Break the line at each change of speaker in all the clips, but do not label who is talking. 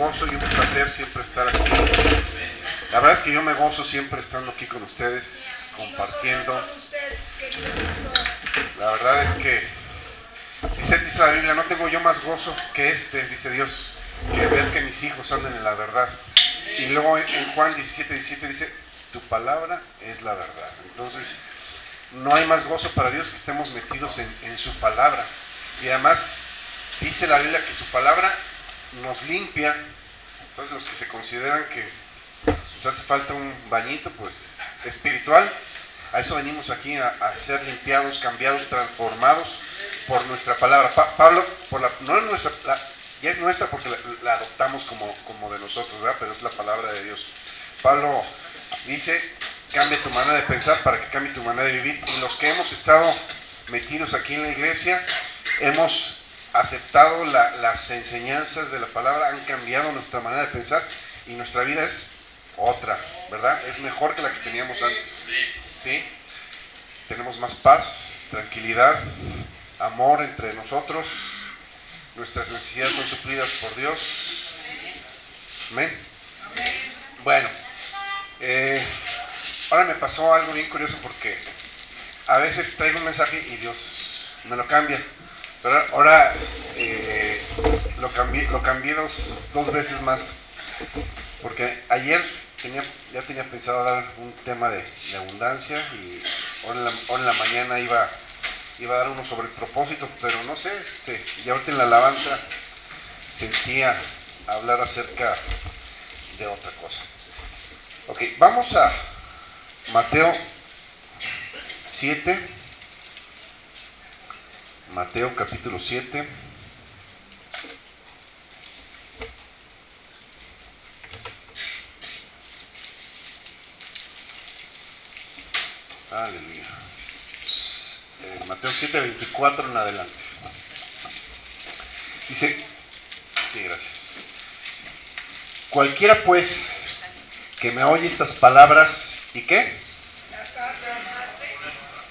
gozo y un placer siempre estar aquí. La verdad es que yo me gozo siempre estando aquí con ustedes, compartiendo. La verdad es que, dice, la Biblia, no tengo yo más gozo que este, dice Dios, que ver que mis hijos anden en la verdad. Y luego en Juan 17, 17 dice, tu palabra es la verdad. Entonces, no hay más gozo para Dios que estemos metidos en, en su palabra. Y además, dice la Biblia que su palabra nos limpia. Entonces, los que se consideran que les hace falta un bañito, pues espiritual, a eso venimos aquí, a, ser limpiados, cambiados, transformados por nuestra palabra. Pa- Pablo, por la, no es nuestra, ya es nuestra porque la, la adoptamos como, como de nosotros, ¿verdad? Pero es la palabra de Dios. Pablo dice, cambia tu manera de pensar para que cambie tu manera de vivir. Y los que hemos estado metidos aquí en la iglesia, hemos aceptado la- las enseñanzas de la palabra, han cambiado nuestra manera de pensar y nuestra vida es otra, ¿verdad? Es mejor que la que teníamos antes. ¿Sí? Tenemos más paz, tranquilidad, amor entre nosotros. Nuestras necesidades son suplidas por Dios. Amén. Bueno, eh, ahora me pasó algo bien curioso porque a veces traigo un mensaje y Dios me lo cambia. Pero ahora eh, lo cambié, lo cambié dos, dos veces más. Porque ayer tenía, ya tenía pensado dar un tema de, de abundancia y ahora en, la, ahora en la mañana iba, iba a dar uno sobre el propósito, pero no sé, este, y ahorita en la alabanza sentía hablar acerca de otra cosa. Ok, vamos a Mateo 7. Mateo capítulo 7. Aleluya. Eh, Mateo 7, 24 en adelante. Dice, sí, gracias. Cualquiera pues que me oye estas palabras, ¿y qué?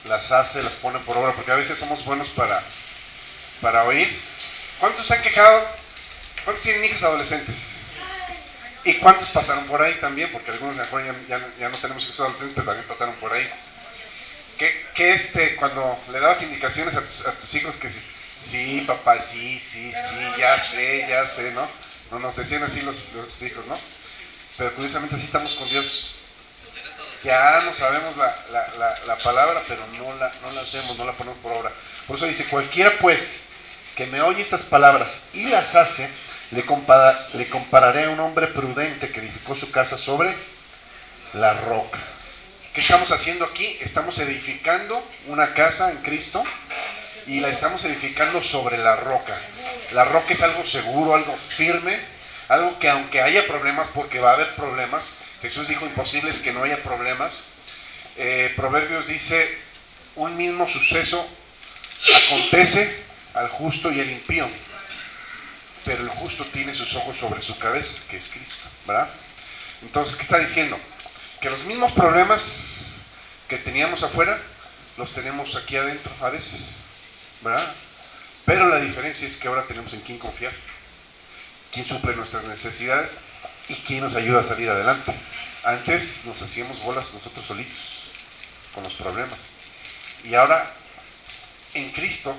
Las hace, las pone por obra, porque a veces somos buenos para, para oír. ¿Cuántos se han quejado? ¿Cuántos tienen hijos adolescentes? ¿Y cuántos pasaron por ahí también? Porque algunos mejor ya, no tenemos hijos adolescentes, pero también pasaron por ahí. ¿Qué, qué este, cuando le dabas indicaciones a tus, a tus hijos que sí, papá, sí, sí, sí, ya sé, ya sé, ¿no? No nos decían así los, los hijos, ¿no? Pero curiosamente así estamos con Dios. Ya no sabemos la, la- la- la palabra, pero no la, no la hacemos, no la ponemos por obra. Por eso dice, cualquiera pues que me oye estas palabras y las hace, le, compara- le compararé a un hombre prudente que edificó su casa sobre la roca. ¿Qué estamos haciendo aquí? Estamos edificando una casa en Cristo y la estamos edificando sobre la roca. La roca es algo seguro, algo firme, algo que aunque haya problemas, porque va a haber problemas, Jesús dijo imposible es que no haya problemas. Eh, Proverbios dice, un mismo suceso acontece al justo y al impío, pero el justo tiene sus ojos sobre su cabeza, que es Cristo, ¿verdad? Entonces, ¿qué está diciendo? Que los mismos problemas que teníamos afuera, los tenemos aquí adentro a veces, ¿verdad? Pero la diferencia es que ahora tenemos en quién confiar, quién suple nuestras necesidades y quién nos ayuda a salir adelante. Antes nos hacíamos bolas nosotros solitos con los problemas. Y ahora, en Cristo,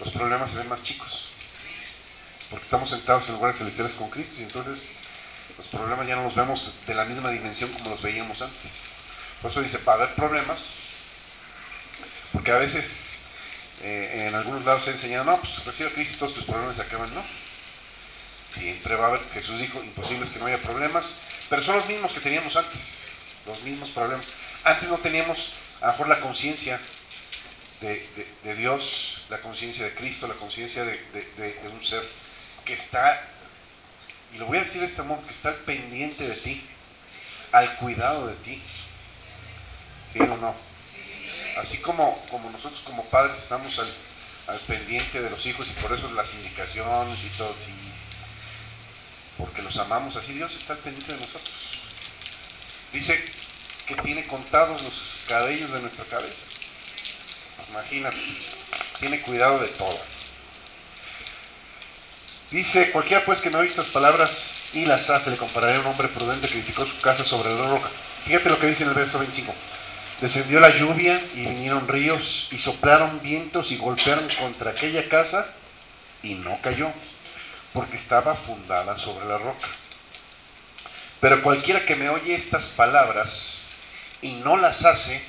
los problemas se ven más chicos. Porque estamos sentados en lugares celestiales con Cristo y entonces los problemas ya no los vemos de la misma dimensión como los veíamos antes. Por eso dice, va a haber problemas, porque a veces eh, en algunos lados se ha enseñado, no, pues recibe a Cristo y todos tus problemas se acaban, no. Siempre va a haber, Jesús dijo, imposible es que no haya problemas, pero son los mismos que teníamos antes, los mismos problemas. Antes no teníamos a lo mejor la conciencia de, de- Dios, la conciencia de Cristo, la conciencia de- de un ser que está, y lo voy a decir de este modo, que está al pendiente de ti, al cuidado de ti. ¿Sí o no? Así como, como nosotros como padres estamos al, al pendiente de los hijos y por eso las indicaciones y todo, sí, porque los amamos así, Dios está pendiente de nosotros. Dice que tiene contados los cabellos de nuestra cabeza. Imagínate, tiene cuidado de todo. Dice, cualquiera pues que no oye estas palabras y las hace, le compararé a un hombre prudente que edificó su casa sobre la roca. Fíjate lo que dice en el verso 25. Descendió la lluvia y vinieron ríos y soplaron vientos y golpearon contra aquella casa y no cayó, porque estaba fundada sobre la roca. Pero cualquiera que me oye estas palabras y no las hace,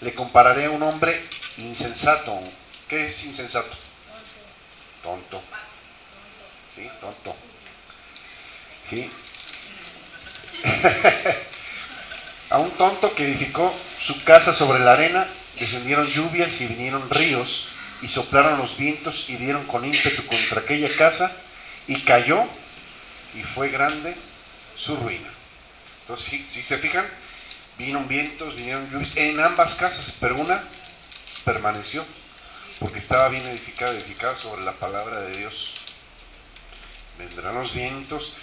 le compararé a un hombre insensato. ¿Qué es insensato? Tonto. ¿Sí? Tonto. ¿Sí? a un tonto que edificó su casa sobre la arena, descendieron lluvias y vinieron ríos y soplaron los vientos y dieron con ímpetu contra aquella casa y cayó y fue grande su ruina. Entonces, si se fijan, vinieron vientos, vinieron lluvias en ambas casas, pero una permaneció porque estaba bien edificada, edificada sobre la palabra de Dios. Vendrán los vientos,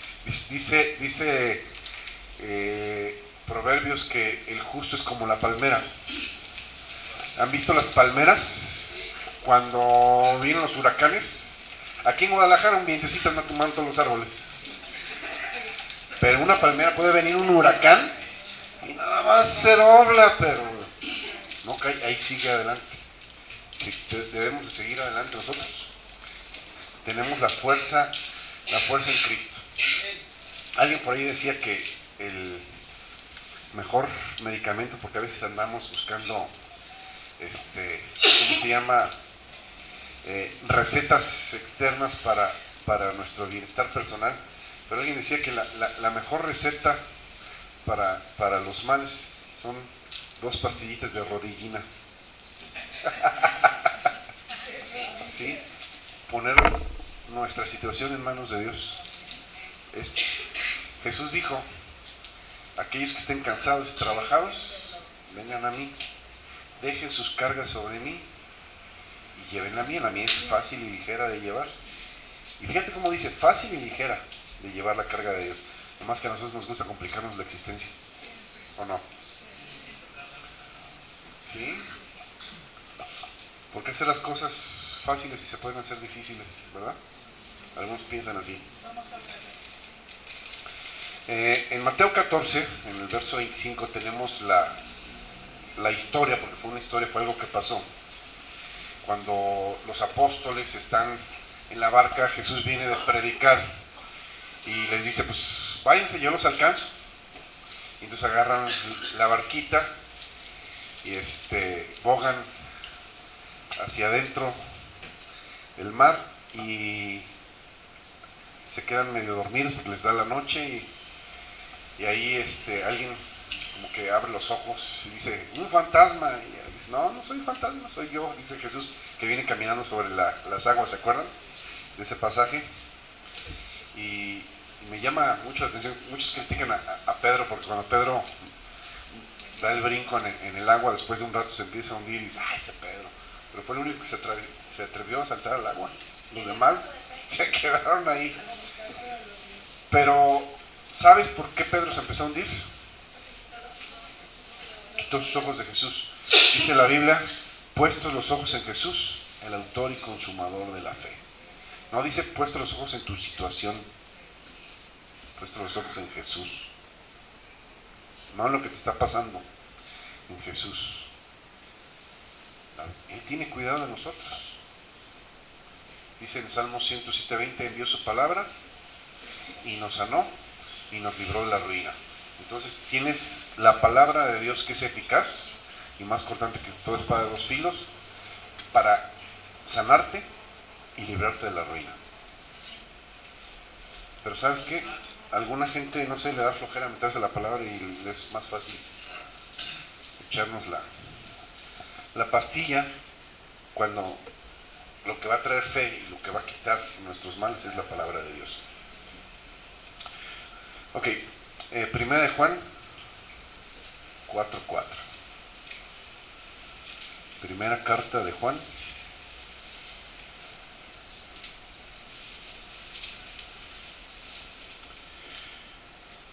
dice, dice eh, Proverbios que el justo es como la palmera. ¿Han visto las palmeras cuando vienen los huracanes? Aquí en Guadalajara un vientecito anda tomando todos los árboles. Pero una palmera puede venir un huracán y nada más se dobla, pero no cae, ahí sigue adelante. Debemos de seguir adelante nosotros. Tenemos la fuerza, la fuerza en Cristo. Alguien por ahí decía que el mejor medicamento, porque a veces andamos buscando, este, ¿cómo se llama? Eh, recetas externas para, para nuestro bienestar personal. Pero alguien decía que la, la, mejor receta para, para, los males son dos pastillitas de rodillina. ¿Sí? Poner nuestra situación en manos de Dios. Es, Jesús dijo, aquellos que estén cansados y trabajados, vengan a mí, dejen sus cargas sobre mí lleven la mía. La mía es fácil y ligera de llevar. Y fíjate cómo dice, fácil y ligera de llevar la carga de Dios. Nomás que a nosotros nos gusta complicarnos la existencia. ¿O no? ¿Sí? ¿Por qué hacer las cosas fáciles y se pueden hacer difíciles, verdad? Algunos piensan así. Eh, en Mateo 14, en el verso 25, tenemos la, la historia, porque fue una historia, fue algo que pasó. Cuando los apóstoles están en la barca, Jesús viene de predicar y les dice, pues váyanse, yo los alcanzo. Y entonces agarran la barquita y este, bogan hacia adentro del mar y se quedan medio dormidos porque les da la noche y, ahí este, alguien como que abre los ojos y dice, un fantasma. No, no soy fantasma, soy yo, dice Jesús, que viene caminando sobre las aguas, ¿se acuerdan? De ese pasaje. Y, me llama mucho la atención, muchos critican a, Pedro, porque cuando Pedro da el brinco en el, agua, después de un rato se empieza a hundir y dice, ¡ay, ese Pedro! Pero fue el único que se, se atrevió a saltar al agua. Los demás se quedaron ahí. Pero, ¿sabes por qué Pedro se empezó a hundir? Quitó sus ojos de Jesús. Dice la Biblia, puestos los ojos en Jesús, el autor y consumador de la fe. No dice puestos los ojos en tu situación, puestos los ojos en Jesús. No en lo que te está pasando, en Jesús. Él tiene cuidado de nosotros. Dice en Salmo 107.20, envió su palabra y nos sanó y nos libró de la ruina. Entonces tienes la palabra de Dios que es eficaz y más cortante que todo espada de dos filos para sanarte y librarte de la ruina. Pero ¿sabes qué? Alguna gente, no sé, le da flojera meterse la palabra y es más fácil echarnos la, la pastilla cuando lo que va a traer fe y lo que va a quitar nuestros males es la palabra de Dios. Ok, eh, primera de Juan 4.4. Primera carta de Juan.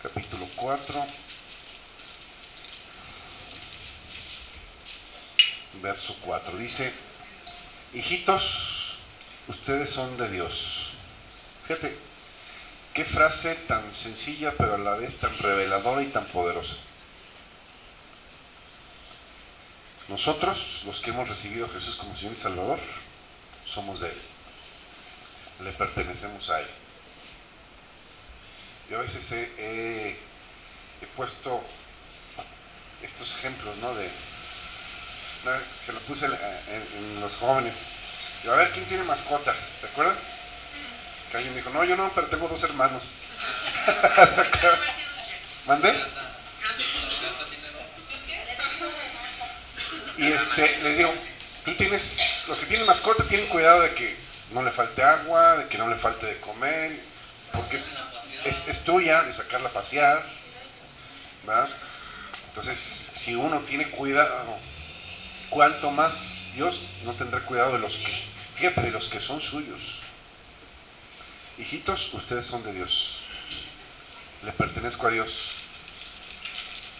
Capítulo 4. Verso 4. Dice, hijitos, ustedes son de Dios Fíjate, qué frase tan sencilla pero a la vez tan reveladora y tan poderosa. Nosotros, los que hemos recibido a Jesús como Señor y Salvador, somos de Él. Le pertenecemos a Él. Yo a veces he, puesto estos ejemplos, ¿no? De, se lo puse en, los jóvenes. Yo, a ver, ¿quién tiene mascota? ¿Se acuerdan? Que alguien me dijo, no, yo no, pero tengo dos hermanos. ¿Mandé? Y este, les digo, tú tienes, los que tienen mascota tienen cuidado de que no le falte agua, de que no le falte de comer, porque es, tuya, de sacarla a pasear, ¿verdad? Entonces, si uno tiene cuidado, cuanto más Dios no tendrá cuidado de los que, fíjate, de los que son suyos. Hijitos, ustedes son de Dios. Le pertenezco a Dios.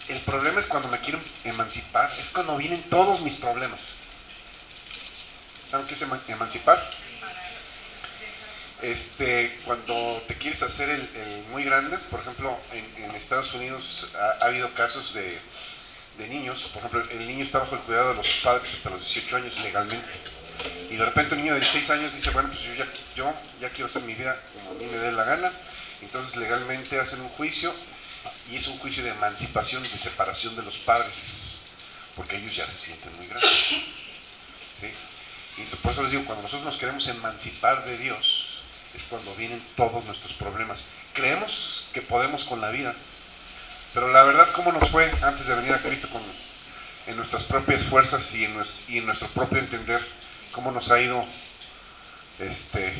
El problema es cuando me quiero emancipar, es cuando vienen todos mis problemas. ¿Saben qué es emancipar? Este, cuando te quieres hacer el, muy grande, por ejemplo, en, Estados Unidos ha, habido casos de, niños, por ejemplo, el niño está bajo el cuidado de los padres hasta los 18 años legalmente. Y de repente un niño de 16 años dice, bueno, pues yo ya, yo ya quiero hacer mi vida como a mí me dé la gana. Entonces legalmente hacen un juicio y es un juicio de emancipación y de separación de los padres, porque ellos ya se sienten muy grandes. Y por eso les digo, cuando nosotros nos queremos emancipar de Dios, es cuando vienen todos nuestros problemas. Creemos que podemos con la vida, pero la verdad, ¿cómo nos fue antes de venir a Cristo con, en nuestras propias fuerzas y en, nuestro, y en nuestro propio entender? ¿Cómo nos ha ido este,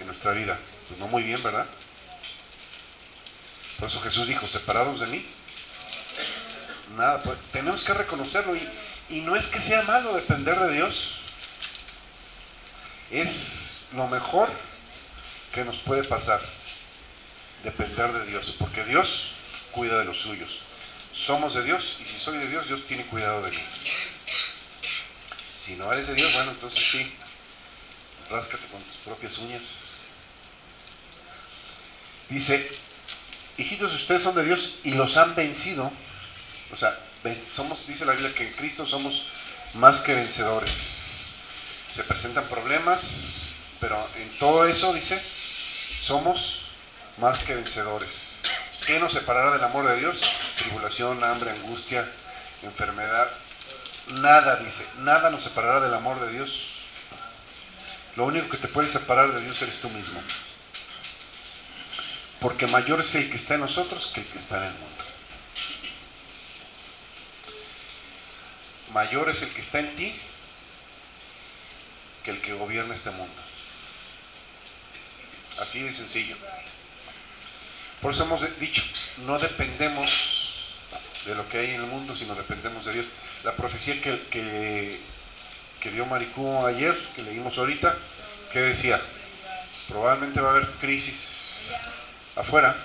en nuestra vida? Pues no muy bien, ¿verdad? Por eso Jesús dijo, separados de mí, nada, pues, tenemos que reconocerlo y, y no es que sea malo depender de Dios, es lo mejor que nos puede pasar, depender de Dios, porque Dios cuida de los suyos. Somos de Dios y si soy de Dios, Dios tiene cuidado de mí. Si no eres de Dios, bueno, entonces sí, ráscate con tus propias uñas. Dice, hijitos, ustedes son de Dios y los han vencido. O sea, somos, dice la Biblia que en Cristo somos más que vencedores. Se presentan problemas, pero en todo eso, dice, somos más que vencedores. ¿Qué nos separará del amor de Dios? Tribulación, hambre, angustia, enfermedad. Nada, dice, nada nos separará del amor de Dios. Lo único que te puede separar de Dios eres tú mismo porque mayor es el que está en nosotros que el que está en el mundo. Mayor es el que está en ti que el que gobierna este mundo. Así de sencillo. Por eso hemos dicho, no dependemos de lo que hay en el mundo, sino dependemos de Dios. La profecía que, que, que dio Maricú ayer, que leímos ahorita, ¿qué decía? Probablemente va a haber crisis afuera,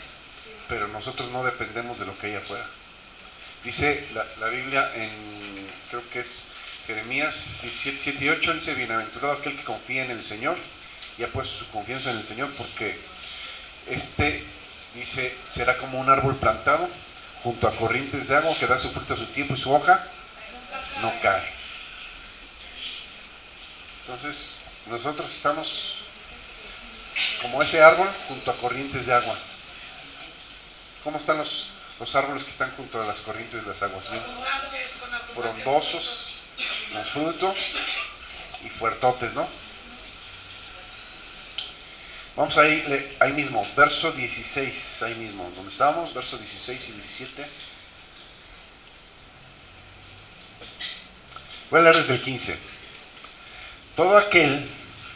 pero nosotros no dependemos de lo que hay afuera. Dice la, Biblia en, creo que es Jeremías 17, 7 y 8, dice, bienaventurado aquel que confía en el Señor y ha puesto su confianza en el Señor, porque este, dice, será como un árbol plantado junto a corrientes de agua que da su fruto a su tiempo y su hoja no cae. Entonces, nosotros estamos como ese árbol junto a corrientes de agua. ¿Cómo están los, los árboles que están junto a las corrientes de las aguas? ¿Bien? Frondosos, con fruto y fuertotes, ¿no? Vamos ahí, ahí mismo, verso 16, ahí mismo, donde estábamos, verso 16 y 17. Voy a leer desde el 15. Todo aquel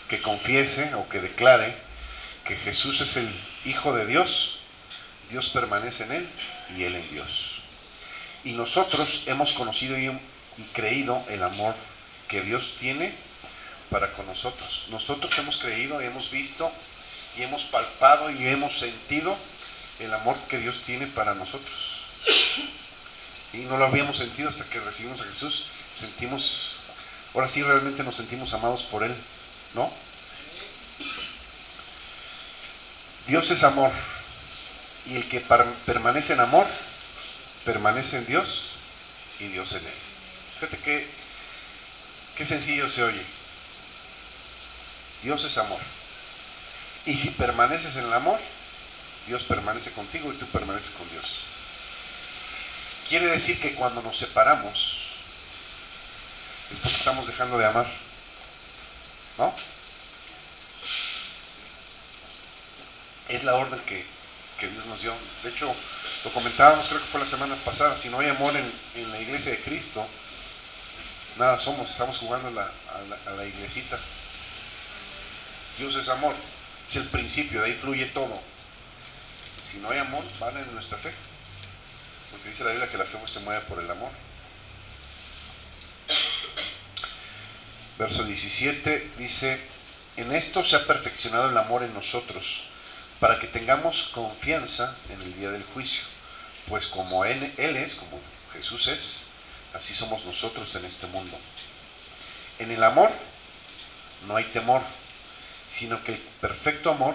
que confiese o que declare que Jesús es el Hijo de Dios, Dios permanece en él y él en Dios. Y nosotros hemos conocido y, creído el amor que Dios tiene para con nosotros. Nosotros hemos creído, hemos visto y hemos palpado y hemos sentido el amor que Dios tiene para nosotros. Y no lo habíamos sentido hasta que recibimos a Jesús. Sentimos, ahora sí realmente nos sentimos amados por Él, ¿no? Dios es amor. Y el que permanece en amor, permanece en Dios y Dios en él. Fíjate qué, qué sencillo se oye. Dios es amor. Y si permaneces en el amor, Dios permanece contigo y tú permaneces con Dios. Quiere decir que cuando nos separamos es porque estamos dejando de amar. ¿No? Es la orden que, Dios nos dio. De hecho, lo comentábamos, creo que fue la semana pasada, si no hay amor en, la iglesia de Cristo, nada somos, estamos jugando a la, a la iglesita. Dios es amor, es el principio, de ahí fluye todo. Si no hay amor, van en nuestra fe. Porque dice la Biblia que la fe se mueve por el amor. Verso 17 dice, en esto se ha perfeccionado el amor en nosotros, para que tengamos confianza en el día del juicio. Pues como él, es, como Jesús es, así somos nosotros en este mundo. En el amor no hay temor, sino que el perfecto amor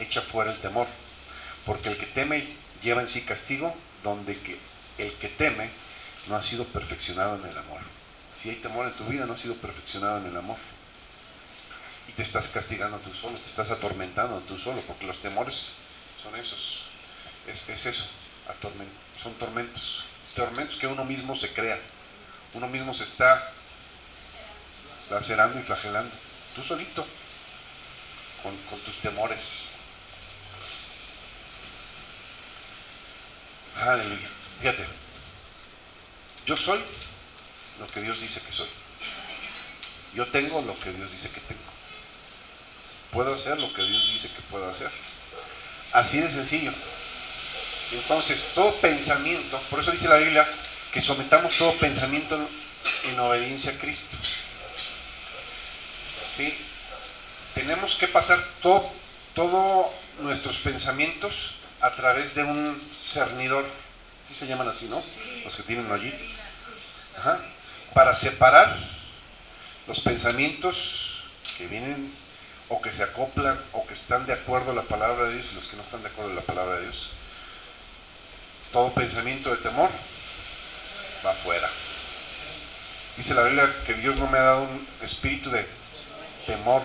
echa fuera el temor, porque el que teme lleva en sí castigo, donde el que teme no ha sido perfeccionado en el amor. Si hay temor en tu vida, no ha sido perfeccionado en el amor. Y te estás castigando tú solo, te estás atormentando tú solo, porque los temores son esos, es, eso, son tormentos, tormentos que uno mismo se crea, uno mismo se está lacerando y flagelando, tú solito con, tus temores. Aleluya. Fíjate, yo soy lo que Dios dice que soy. Yo tengo lo que Dios dice que tengo. Puedo hacer lo que Dios dice que puedo hacer. Así de sencillo. Entonces, todo pensamiento, por eso dice la Biblia que sometamos todo pensamiento en obediencia a Cristo. ¿Sí? tenemos que pasar todos todo nuestros pensamientos a través de un cernidor, ¿sí se llaman así, no? Los que tienen hoyitos. Para separar los pensamientos que vienen o que se acoplan o que están de acuerdo a la palabra de Dios y los que no están de acuerdo a la palabra de Dios. Todo pensamiento de temor va afuera. Dice la Biblia que Dios no me ha dado un espíritu de temor,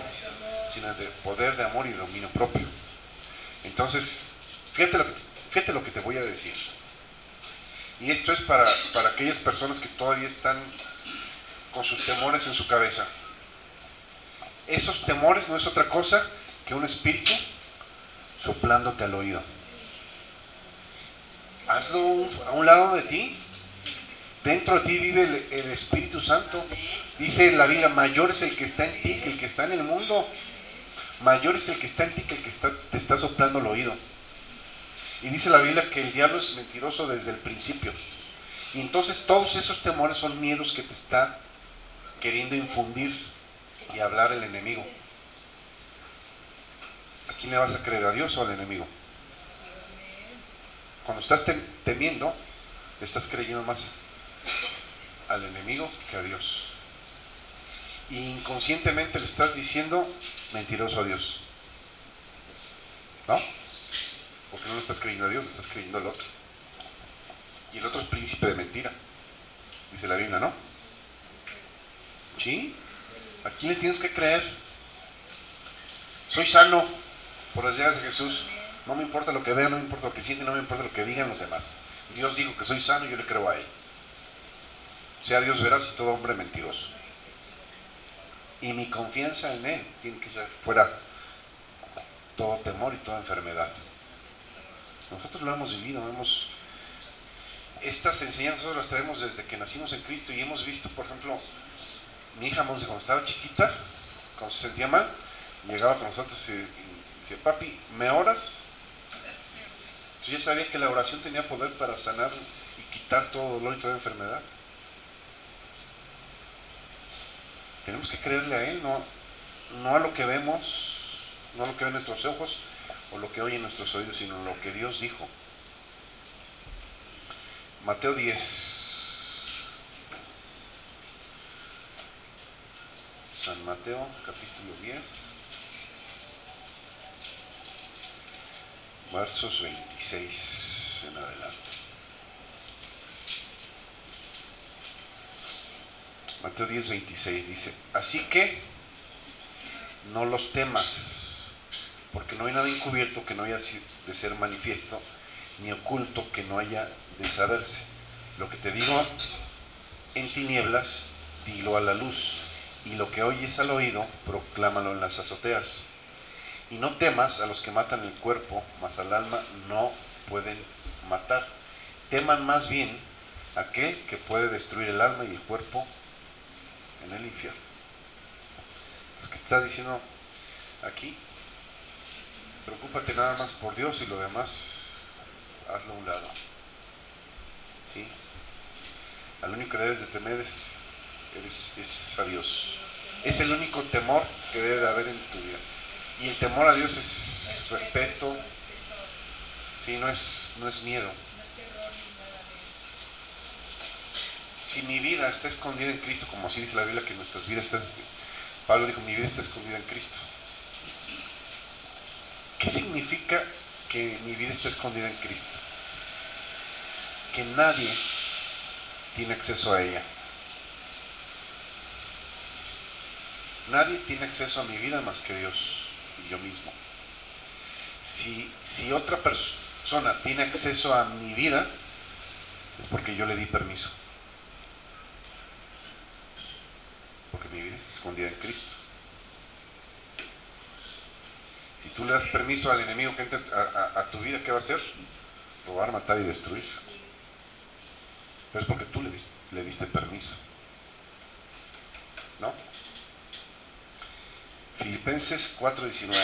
sino de poder, de amor y de dominio propio. Entonces, fíjate lo que, fíjate lo que te voy a decir. Y esto es para, para aquellas personas que todavía están con sus temores en su cabeza. Esos temores no es otra cosa que un espíritu soplándote al oído. Hazlo a un lado de ti. Dentro de ti vive el, Espíritu Santo. Dice la Biblia, mayor es el que está en ti que el que está en el mundo mayor es el que está en ti que el que te está soplando el oído. Y dice la Biblia que el diablo es mentiroso desde el principio. Y entonces todos esos temores son miedos que te está queriendo infundir y hablar el enemigo. ¿A quién le vas a creer? ¿A Dios o al enemigo? Cuando estás temiendo, estás creyendo más al enemigo que a Dios. Y inconscientemente le estás diciendo mentiroso a Dios. ¿No? Porque no le estás creyendo a Dios, le estás creyendo al otro. Y el otro es príncipe de mentira. Dice la Biblia, ¿no? ¿Sí? ¿A quién le tienes que creer? Soy sano por las llagas de Jesús. No me importa lo que vean, no me importa lo que sienten, no me importa lo que digan los demás. Dios dijo que soy sano y yo le creo a Él. Sea Dios veraz y todo hombre mentiroso. Y mi confianza en Él tiene que ser fuera todo temor y toda enfermedad. Nosotros lo hemos vivido, hemos estas enseñanzas las traemos desde que nacimos en Cristo y hemos visto, por ejemplo, mi hija Monse cuando estaba chiquita, cuando se sentía mal, llegaba con nosotros y, decía, papi, ¿me oras? Yo ya sabía que la oración tenía poder para sanar y quitar todo dolor y toda enfermedad. Tenemos que creerle a Él, no, no a lo que vemos, no a lo que ven nuestros ojos o lo que oyen nuestros oídos, sino lo que Dios dijo. Mateo 10. San Mateo capítulo 10. versos 26 en adelante. Mateo 10, 26 dice, así que no los temas, porque no hay nada encubierto que no haya de ser manifiesto, ni oculto que no haya de saberse. Lo que te digo en tinieblas, dilo a la luz, y lo que oyes al oído, proclámalo en las azoteas. Y no temas a los que matan el cuerpo, mas al alma no pueden matar. Teman más bien a aquel que puede destruir el alma y el cuerpo en el infierno. Entonces, ¿qué está diciendo aquí? Preocúpate nada más por Dios y lo demás hazlo a un lado. ¿Sí? Al único que debes de temer es, es a Dios. Es el único temor que debe de haber en tu vida. Y el temor a Dios es respeto, sí, no es, no es miedo. Si mi vida está escondida en Cristo, como así dice la Biblia que nuestras vidas están, Pablo dijo, mi vida está escondida en Cristo. ¿Qué significa que mi vida está escondida en Cristo? Que nadie tiene acceso a ella. Nadie tiene acceso a mi vida más que Dios yo mismo. Si, si otra persona tiene acceso a mi vida, es porque yo le di permiso. Porque mi vida está escondida en Cristo. Si tú le das permiso al enemigo a, tu vida, ¿qué va a hacer? Robar, matar y destruir. Pero es porque tú le le diste permiso. ¿No? Filipenses 4:19.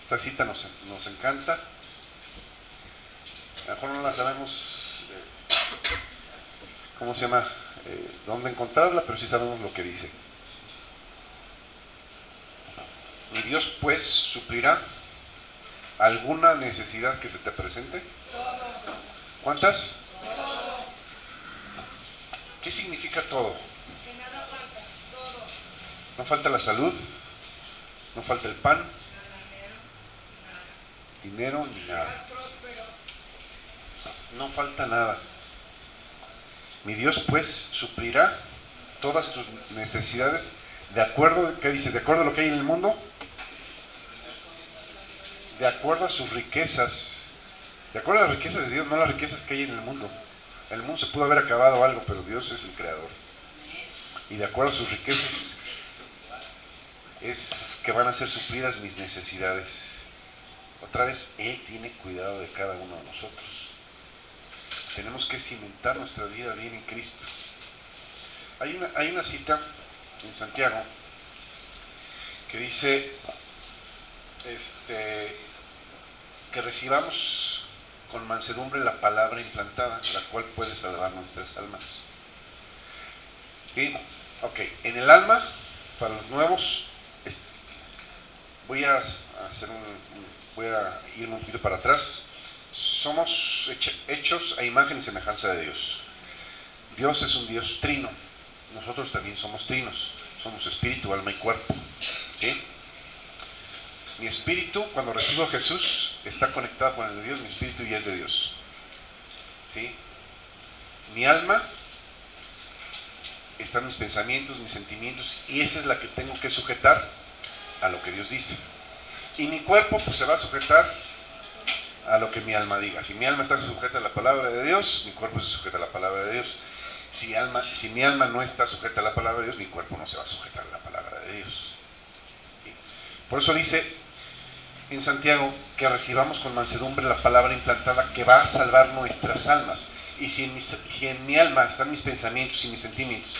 Esta cita nos, encanta. A lo mejor no la sabemos, eh, ¿cómo se llama? Eh, dónde encontrarla, pero sí sabemos lo que dice. Y Dios pues suplirá alguna necesidad que se te presente. ¿Cuántas? ¿Qué significa todo? No falta la salud, no falta el pan, dinero ni nada. No falta nada. Mi Dios pues suplirá todas tus necesidades de acuerdo, ¿qué dice? De acuerdo a lo que hay en el mundo, de acuerdo a sus riquezas, de acuerdo a las riquezas de Dios, no las riquezas que hay en el mundo. En el mundo se pudo haber acabado algo, pero Dios es el creador. Y de acuerdo a sus riquezas es que van a ser suplidas mis necesidades. Otra vez, Él tiene cuidado de cada uno de nosotros. Tenemos que cimentar nuestra vida bien en Cristo. Hay una, hay una cita en Santiago que dice este, que recibamos con mansedumbre la palabra implantada, la cual puede salvar nuestras almas. Y, ok, en el alma, para los nuevos, voy a hacer un, voy a irme un poquito para atrás. Somos hechos a imagen y semejanza de Dios. Dios es un Dios trino. Nosotros también somos trinos. Somos espíritu, alma y cuerpo. Mi espíritu, cuando recibo a Jesús, está conectado con el de Dios. Mi espíritu ya es de Dios. ¿Sí? Mi alma están mis pensamientos, mis sentimientos, y esa es la que tengo que sujetar a lo que Dios dice. Y mi cuerpo pues se va a sujetar a lo que mi alma diga. Si mi alma está sujeta a la palabra de Dios, mi cuerpo se sujeta a la palabra de Dios. Si, alma, si mi alma no está sujeta a la palabra de Dios, mi cuerpo no se va a sujetar a la palabra de Dios. Por eso dice en Santiago que recibamos con mansedumbre la palabra implantada que va a salvar nuestras almas. Y si en, mi, si en mi alma están mis pensamientos y mis sentimientos,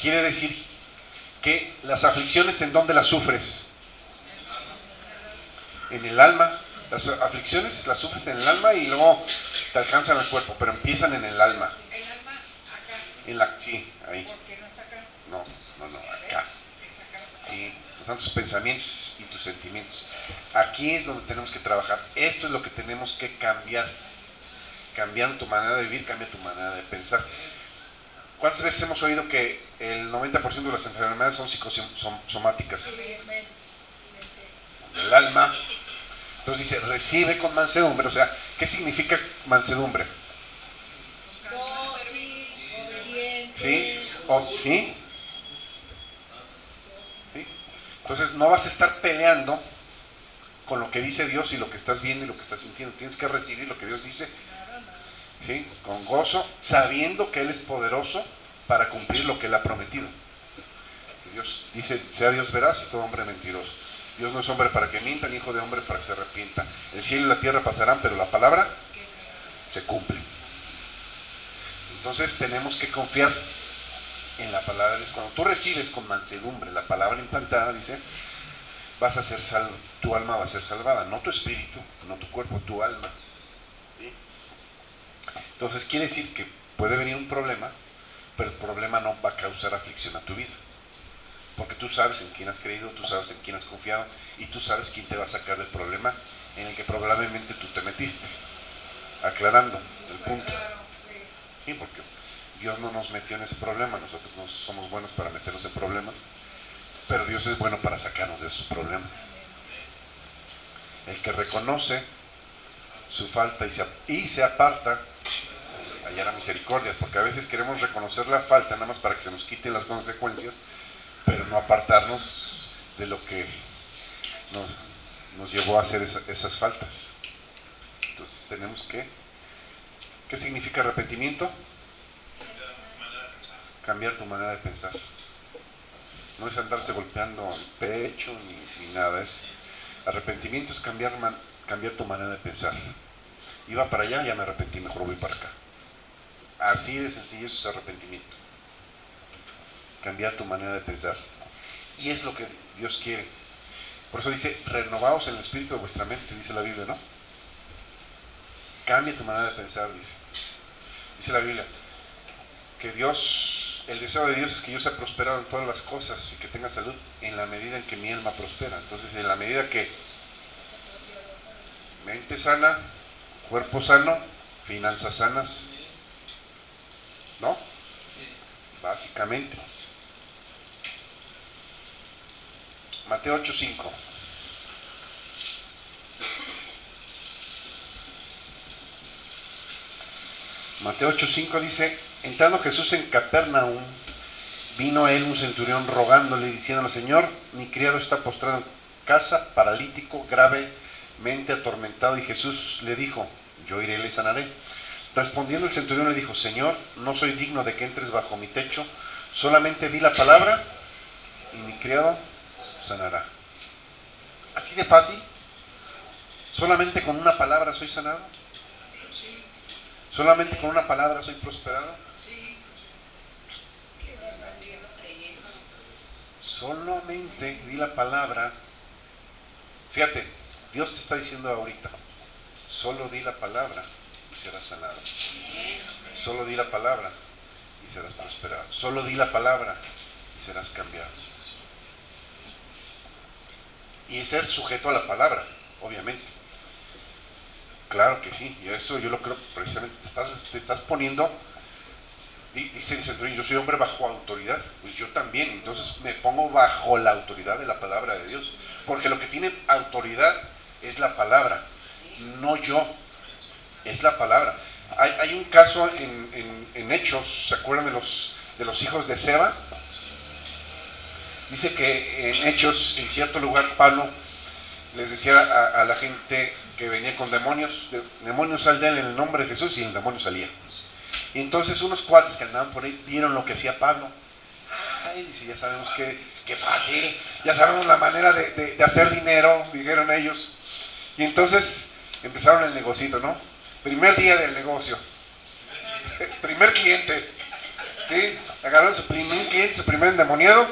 quiere decir que las aflicciones en donde las sufres, en el alma. Las aflicciones las sufres en el alma y luego te alcanzan al cuerpo, pero empiezan en el alma.
¿El alma acá?
En la, sí, ahí.
¿Por qué no está acá?
No, no, no, acá. Sí, están tus pensamientos y tus sentimientos. Aquí es donde tenemos que trabajar. Esto es lo que tenemos que cambiar. Cambiando tu manera de vivir, cambia tu manera de pensar. ¿Cuántas veces hemos oído que el 90% de las enfermedades son psicosomáticas? El alma, Entonces dice, recibe con mansedumbre. O sea, ¿qué significa mansedumbre? ¿Sí? O- ¿Sí? ¿Sí? Entonces no vas a estar peleando con lo que dice Dios y lo que estás viendo y lo que estás sintiendo. Tienes que recibir lo que Dios dice, ¿sí? Con gozo, sabiendo que Él es poderoso para cumplir lo que Él ha prometido. Dios dice, sea Dios veraz y todo hombre mentiroso. Dios no es hombre para que mienta, ni hijo de hombre para que se arrepienta. El cielo y la tierra pasarán, pero la palabra se cumple. Entonces tenemos que confiar en la palabra. Cuando tú recibes con mansedumbre la palabra implantada, dice, vas a ser salvo, tu alma va a ser salvada, no tu espíritu, no tu cuerpo, tu alma. Entonces quiere decir que puede venir un problema, pero el problema no va a causar aflicción a tu vida. Porque tú sabes en quién has creído, tú sabes en quién has confiado y tú sabes quién te va a sacar del problema en el que probablemente tú te metiste. Aclarando el punto. Sí, porque Dios no nos metió en ese problema, nosotros no somos buenos para meternos en problemas, pero Dios es bueno para sacarnos de esos problemas. El que reconoce su falta y se, y se aparta, hallará misericordia, porque a veces queremos reconocer la falta nada más para que se nos quiten las consecuencias, pero no apartarnos de lo que nos, nos llevó a hacer esa- esas faltas. Entonces tenemos que... ¿Qué significa arrepentimiento? Cambiar tu manera de pensar. No es andarse golpeando el pecho ni, ni nada. Es arrepentimiento es cambiar, cambiar tu manera de pensar. Iba para allá, ya me arrepentí, mejor voy para acá. Así de sencillo eso es arrepentimiento. Cambiar tu manera de pensar. Y es lo que Dios quiere. Por eso dice, renovaos en el espíritu de vuestra mente, dice la Biblia, ¿no? Cambia tu manera de pensar, dice. Dice la Biblia, que Dios, el deseo de Dios es que yo sea prosperado en todas las cosas y que tenga salud en la medida en que mi alma prospera. Entonces, en la medida que mente sana, cuerpo sano, finanzas sanas, ¿no? Básicamente. Mateo 8:5. Mateo 8:5 dice, entrando Jesús en Capernaum, vino a él un centurión rogándole, diciéndole, Señor, mi criado está postrado en casa, paralítico, gravemente atormentado. Y Jesús le dijo, yo iré y le sanaré. Respondiendo el centurión le dijo, Señor, no soy digno de que entres bajo mi techo, solamente di la palabra y mi criado sanará. Así de fácil. Solamente con una palabra soy sanado. Solamente con una palabra soy prosperado. Solamente di la palabra. Fíjate, Dios te está diciendo ahorita, solo di la palabra y serás sanado. Solo di la palabra y serás prosperado. Solo di la palabra y serás cambiado. Y ser sujeto a la palabra, obviamente. Claro que sí, y eso yo lo creo precisamente, te estás, poniendo, di- dice el centurión, yo soy hombre bajo autoridad, pues yo también, entonces me pongo bajo la autoridad de la palabra de Dios, porque lo que tiene autoridad es la palabra, no yo, es la palabra. Hay, hay un caso en, en- en Hechos, ¿se acuerdan de los, de los hijos de Seba? Dice que en Hechos, en cierto lugar, Pablo les decía a, la gente que venía con demonios, de- demonios sal de él en el nombre de Jesús y el demonio salía. Y entonces unos cuates que andaban por ahí vieron lo que hacía Pablo. Ay, dice, ya sabemos qué, qué fácil, ya sabemos la manera de, de- de hacer dinero, dijeron ellos. Y entonces empezaron el negocito, ¿no? Primer día del negocio. primer cliente. ¿Sí? Agarraron su primer cliente, su primer endemoniado.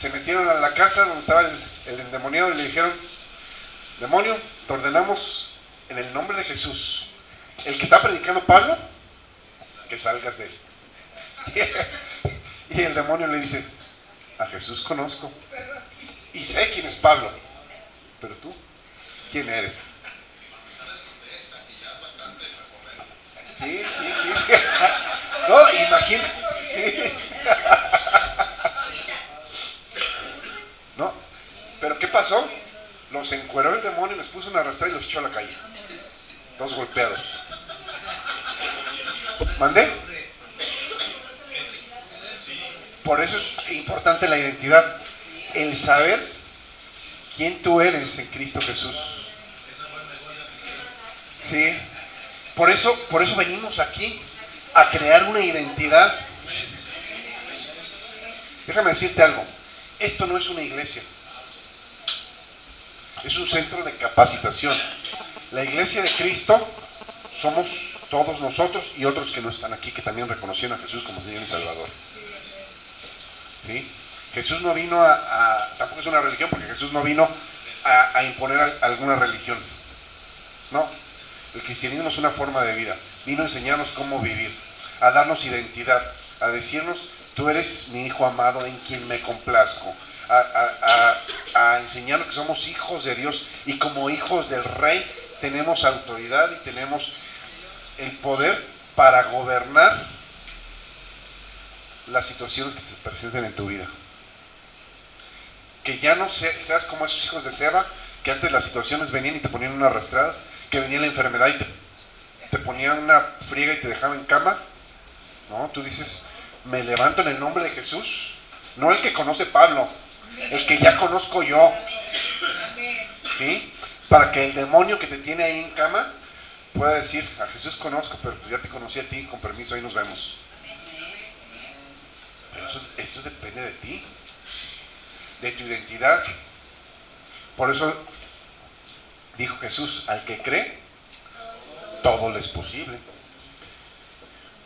Se metieron a la casa donde estaba el, endemoniado y le dijeron, demonio, te ordenamos en el nombre de Jesús. El que está predicando Pablo, que salgas de él. Y el demonio le dice, a Jesús conozco. Y sé quién es Pablo. Pero tú, ¿quién eres? Sí, sí. sí. No, imagínate. Sí. No, pero ¿qué pasó? Los encueró el demonio les puso una arrastrada y los echó a la calle. Dos golpeados. ¿Mandé? Por eso es importante la identidad. El saber quién tú eres en Cristo Jesús. Sí. Por eso, por eso venimos aquí a crear una identidad. Déjame decirte algo. Esto no es una iglesia. Es un centro de capacitación. La iglesia de Cristo somos todos nosotros y otros que no están aquí, que también reconocieron a Jesús como Señor y Salvador. ¿Sí? Jesús no vino a, tampoco es una religión, porque Jesús no vino a, a imponer alguna religión. No, el cristianismo es una forma de vida. Vino a enseñarnos cómo vivir, a darnos identidad, a decirnos, tú eres mi hijo amado en quien me complazco, a, a, enseñarnos que somos hijos de Dios y como hijos del rey tenemos autoridad y tenemos el poder para gobernar las situaciones que se presenten en tu vida. Que ya no seas como esos hijos de Seba, que antes las situaciones venían y te ponían unas arrastradas, que venía la enfermedad y te, te ponían una friega y te dejaban en cama. No, tú dices, me levanto en el nombre de Jesús. No el que conoce Pablo, el que ya conozco yo. ¿Sí? Para que el demonio que te tiene ahí en cama pueda decir, a Jesús conozco, pero pues ya te conocí a ti, con permiso, ahí nos vemos. Pero eso, depende de ti, de tu identidad. Por eso dijo Jesús, al que cree, todo le es posible.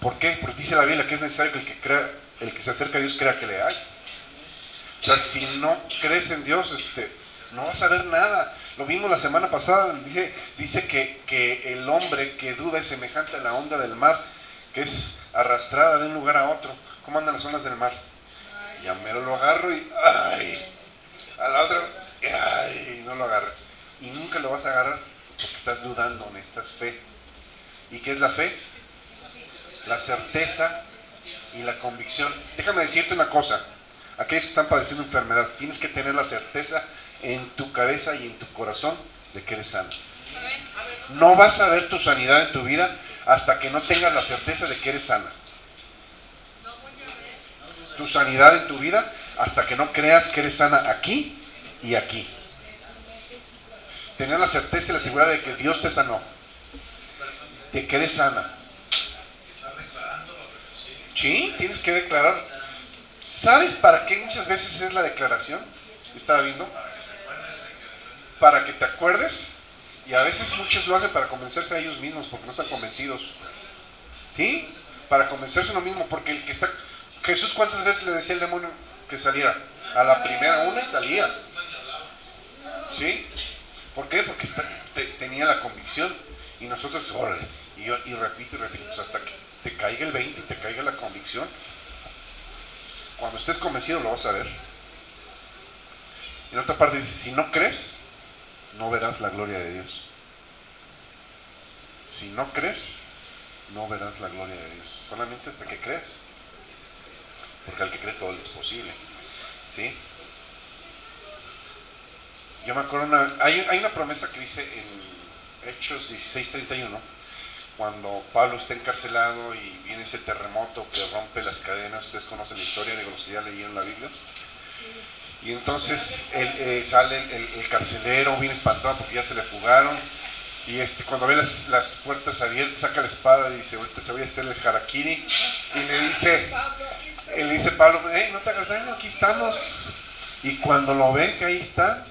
¿Por qué? Porque dice la Biblia que es necesario que el que, crea, el que se acerca a Dios crea que le hay. O sea, si no crees en Dios, este, no vas a ver nada. Lo vimos la semana pasada, dice, dice que, que el hombre que duda es semejante a la onda del mar, que es arrastrada de un lugar a otro. ¿Cómo andan las ondas del mar? Y a mero lo agarro y ¡ay! A la otra, ¡ay! No lo agarro. Y nunca lo vas a agarrar porque estás dudando, necesitas fe. ¿Y qué es la fe? La certeza y la convicción. Déjame decirte una cosa. Aquellos que están padeciendo enfermedad, tienes que tener la certeza en tu cabeza y en tu corazón de que eres sano. No vas a ver tu sanidad en tu vida hasta que no tengas la certeza de que eres sana. Tu sanidad en tu vida hasta que no creas que eres sana aquí y aquí. Tener la certeza y la seguridad de que Dios te sanó. De que eres sana. Sí, tienes que declarar. ¿Sabes para qué muchas veces es la declaración? Estaba viendo para que te acuerdes. Y a veces muchos lo hacen para convencerse a ellos mismos porque no están convencidos. ¿Sí? Para convencerse a uno mismo, porque el que está... Jesús cuántas veces le decía al demonio que saliera? A la primera una salía. ¿Sí? ¿Por qué? Porque tenía la convicción. Y nosotros, órale, y, yo, y repito y repito, pues hasta que te caiga el 20 y te caiga la convicción. Cuando estés convencido lo vas a ver. En otra parte dice, si no crees, no verás la gloria de Dios. Si no crees, no verás la gloria de Dios. Solamente hasta que creas. Porque al que cree todo es posible. ¿Sí? Yo me acuerdo, una, hay, hay una promesa que dice en Hechos 16:31, cuando Pablo está encarcelado y viene ese terremoto que rompe las cadenas, ustedes conocen la historia, digo los que ya leyeron la Biblia. Y entonces él, eh, sale el, carcelero bien espantado porque ya se le fugaron. Y este, cuando ve las, puertas abiertas, saca la espada y dice, ahorita se voy a hacer el harakiri. Y le dice, él dice Pablo, hey, no te hagas daño, aquí estamos. Y cuando lo ve que ahí está,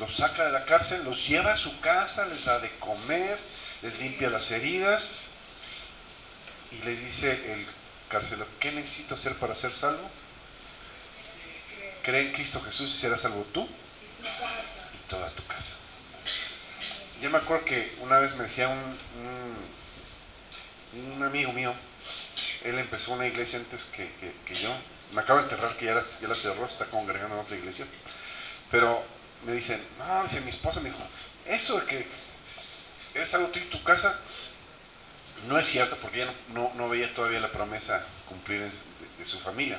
los saca de la cárcel, los lleva a su casa, les da de comer, les limpia las heridas. Y le dice el carcelero, ¿qué necesito hacer para ser salvo? cree en Cristo Jesús y serás salvo tú y toda tu casa. Yo me acuerdo que una vez me decía un, un, amigo mío, él empezó una iglesia antes que, yo, me acabo de enterrar que ya la, ya la cerró, está congregando en otra iglesia, pero me dicen, no, dice mi esposa, me dijo, eso de que eres salvo tú y tu casa, no es cierto porque ella no, veía todavía la promesa cumplida de, de, su familia.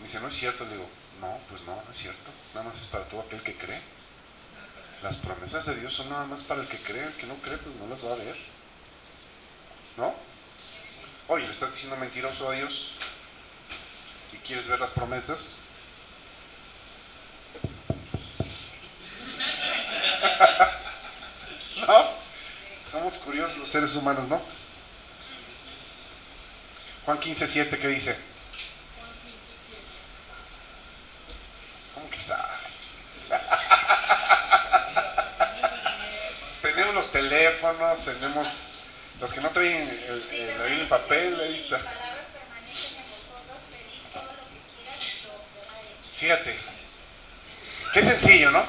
Me dice, no es cierto, le digo, no, pues no, no es cierto. Nada más es para todo aquel que cree. Las promesas de Dios son nada más para el que cree, el que no cree, pues no las va a ver. ¿No? Oye, le estás diciendo mentiroso a Dios y quieres ver las promesas. ¿No? Somos curiosos los seres humanos, ¿no? Juan 15, 7, ¿qué dice? ¿Cómo que sabe? tenemos los teléfonos, tenemos los que no traen el, el, el, el papel, ahí está. Fíjate, qué sencillo, ¿no?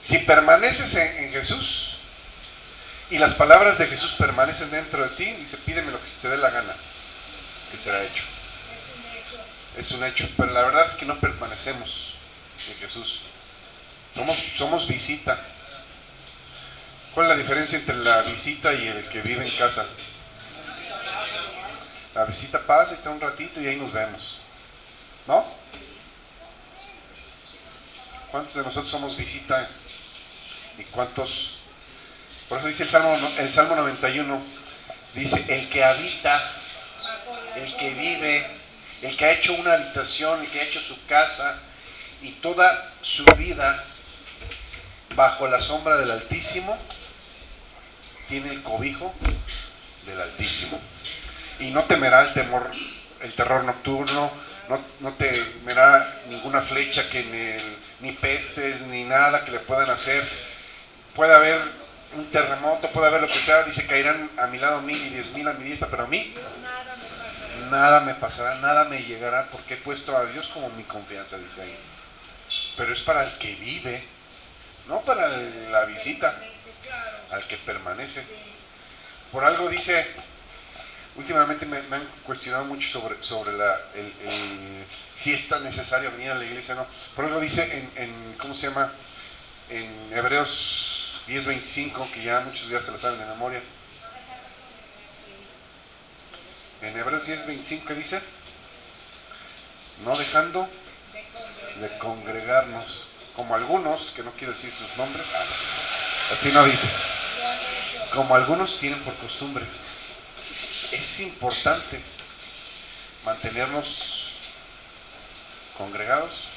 Si permaneces en, en, Jesús y las palabras de Jesús permanecen dentro de ti, dice, pídeme lo que se te dé la gana, que será hecho.
Es un hecho.
Es un hecho, pero la verdad es que no permanecemos en Jesús. Somos, somos visita. ¿Cuál es la diferencia entre la visita y el que vive en casa? La visita pasa, está un ratito y ahí nos vemos. ¿No? ¿Cuántos de nosotros somos visita? ¿Y cuántos? Por eso dice el Salmo, el Salmo 91, dice, el que habita, el que vive, el que ha hecho una habitación, el que ha hecho su casa y toda su vida bajo la sombra del Altísimo, tiene el cobijo del Altísimo. Y no temerá el temor, el terror nocturno, no, no temerá ninguna flecha que ni, ni pestes, ni nada que le puedan hacer. Puede haber un terremoto, puede haber lo que sea, dice caerán a mi lado mil y diez mil a mi diestra, pero a mí
Nada me pasará.
nada me llegará, porque he puesto a Dios como mi confianza, dice ahí. Pero es para el que vive, no para la visita, al que permanece. Por algo dice, últimamente me, han cuestionado mucho sobre, sobre la, si es tan necesario venir a la iglesia o no. Por algo dice en, ¿cómo se llama? En Hebreos 10.25, que ya muchos ya se la saben de memoria. En Hebreos 10.25, ¿qué dice? No dejando
De
congregarnos, como algunos, que no quiero decir sus nombres, no, así no dice, como algunos tienen por costumbre. Es importante mantenernos congregados.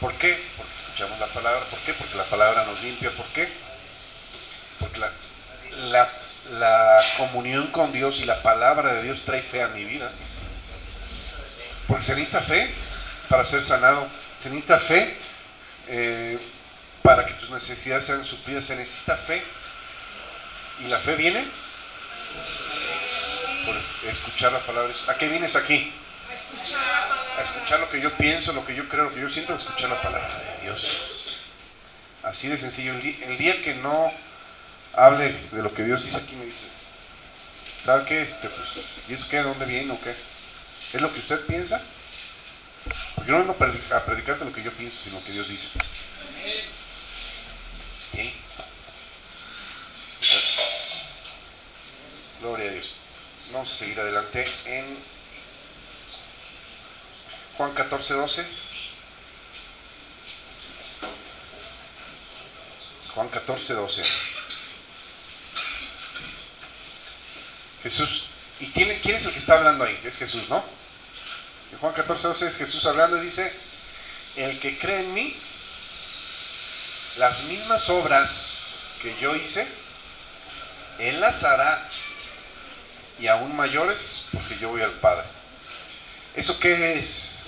¿Por qué? Porque escuchamos la palabra. ¿Por qué? Porque la palabra nos limpia. ¿Por qué? Porque la, la, la comunión con Dios y la palabra de Dios trae fe a mi vida. Porque se necesita fe para ser sanado. Se necesita fe eh, para que tus necesidades sean suplidas. Se necesita fe. Y la fe viene por es- escuchar la palabra. ¿A qué vienes aquí?
A escuchar
lo que yo pienso, lo que yo creo, lo que yo siento, a escuchar la palabra de Dios. Así de sencillo. El, di- el día que no hable de lo que Dios dice aquí, me dice, ¿sabe qué? Este, pues, ¿Y eso qué? ¿De dónde viene o qué? ¿Es lo que usted piensa? Porque yo no vengo a predicarte lo que yo pienso, sino lo que Dios dice. ¿Sí? Gloria a Dios. Vamos a seguir adelante en Juan 14, 12. Juan 14, 12. Jesús. ¿Y quién, quién es el que está hablando ahí? Es Jesús, ¿no? En Juan 14, 12 es Jesús hablando y dice, el que cree en mí, las mismas obras que yo hice, él las hará y aún mayores porque yo voy al Padre. ¿Eso qué es?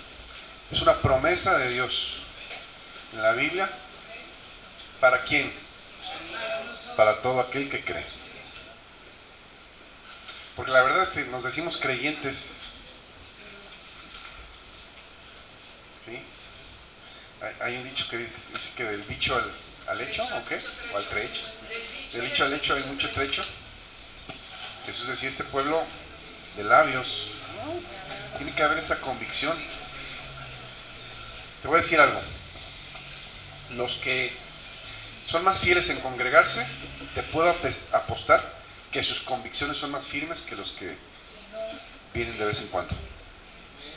Es una promesa de Dios en la Biblia. ¿Para quién? Para todo aquel que cree. Porque la verdad es que nos decimos creyentes. ¿Sí? Hay, un dicho que dice, que del bicho al, hecho, ¿o qué? O al trecho. Del dicho al hecho hay mucho trecho. Jesús decía, este pueblo de labios, tiene que haber esa convicción. Te voy a decir algo. Los que son más fieles en congregarse, te puedo apostar que sus convicciones son más firmes que los que vienen de vez en cuando.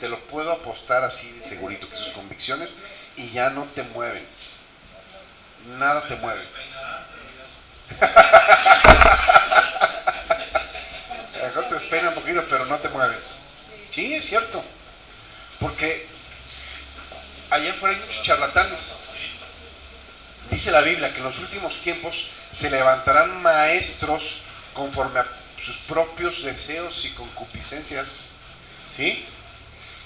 Te lo puedo apostar así segurito, que sus convicciones y ya no te mueven. nada te mueve. Te despeina un poquito, pero no te mueve. Sí, es cierto. Porque allá afuera hay muchos charlatanes. Dice la Biblia que en los últimos tiempos se levantarán maestros conforme a sus propios deseos y concupiscencias. ¿Sí?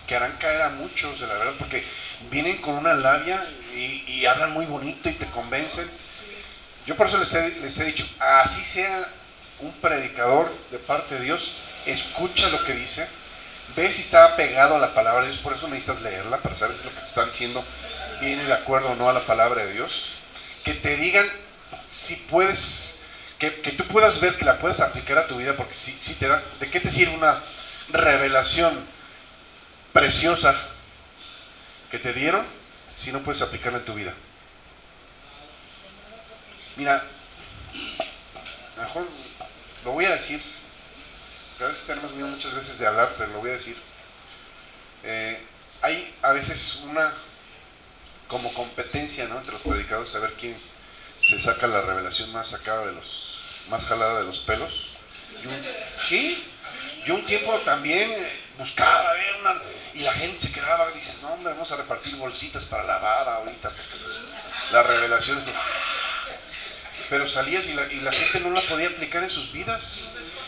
Que harán caer a muchos, de la verdad, porque vienen con una labia y, hablan muy bonito y te convencen. Yo por eso les he, les he dicho, así sea un predicador de parte de Dios, escucha lo que dice, ve si está pegado a la palabra de Dios, por eso necesitas leerla para saber si lo que te está diciendo viene de acuerdo o no a la palabra de Dios. Que te digan si puedes, que, tú puedas ver que la puedes aplicar a tu vida, porque si, si te da, ¿de qué te sirve una revelación preciosa que te dieron si no puedes aplicarla en tu vida? Mira, mejor lo voy a decir, a veces tenemos miedo muchas veces de hablar, pero lo voy a decir. Eh, hay a veces una como competencia ¿no? entre los predicadores a ver quién se saca la revelación más sacada de los, más jalada de los pelos. Yo, sí, yo un tiempo también buscaba ver una, y la gente se quedaba, dices, no hombre, vamos a repartir bolsitas para lavar ahorita, porque la revelación es pero salías y la, y la gente no la podía aplicar en sus vidas.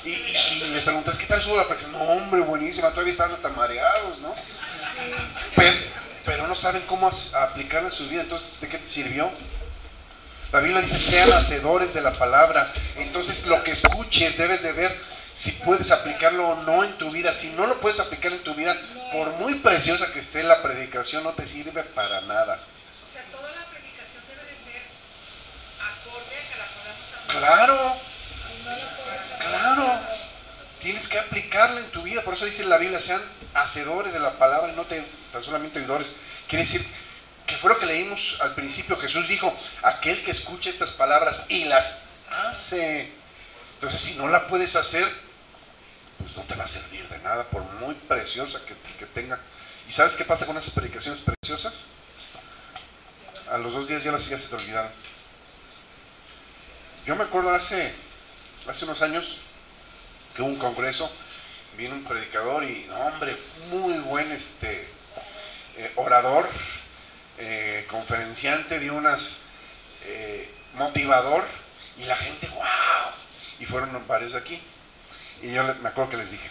Y, y- y le preguntas, ¿qué tal estuvo la predicación? No, hombre, buenísima, todavía estaban hasta mareados, ¿no? Pero, pero no saben cómo aplicarla en su vida, entonces, ¿de qué te sirvió? La Biblia dice, sean hacedores de la palabra. Entonces, lo que escuches, debes de ver si puedes aplicarlo o no en tu vida. Si no lo puedes aplicar en tu vida, por muy preciosa que esté la predicación, no te sirve para nada.
O sea, toda la predicación debe de ser acorde a que la podamos.
Claro. Claro, tienes que aplicarla en tu vida. Por eso dice la Biblia, sean hacedores de la palabra y no te- tan solamente oidores. Quiere decir que fue lo que leímos al principio. Jesús dijo, aquel que escucha estas palabras y las hace. Entonces, si no la puedes hacer, pues no te va a servir de nada, por muy preciosa que, que tenga. ¿Y sabes qué pasa con esas predicaciones preciosas? A los dos días ya las ya se te olvidaron. Yo me acuerdo hace hace unos años que hubo un congreso, vino un predicador y, hombre, muy buen este eh, orador, eh, conferenciante, dio unas eh, motivador y la gente, wow, y fueron varios de aquí. Y yo me acuerdo que les dije,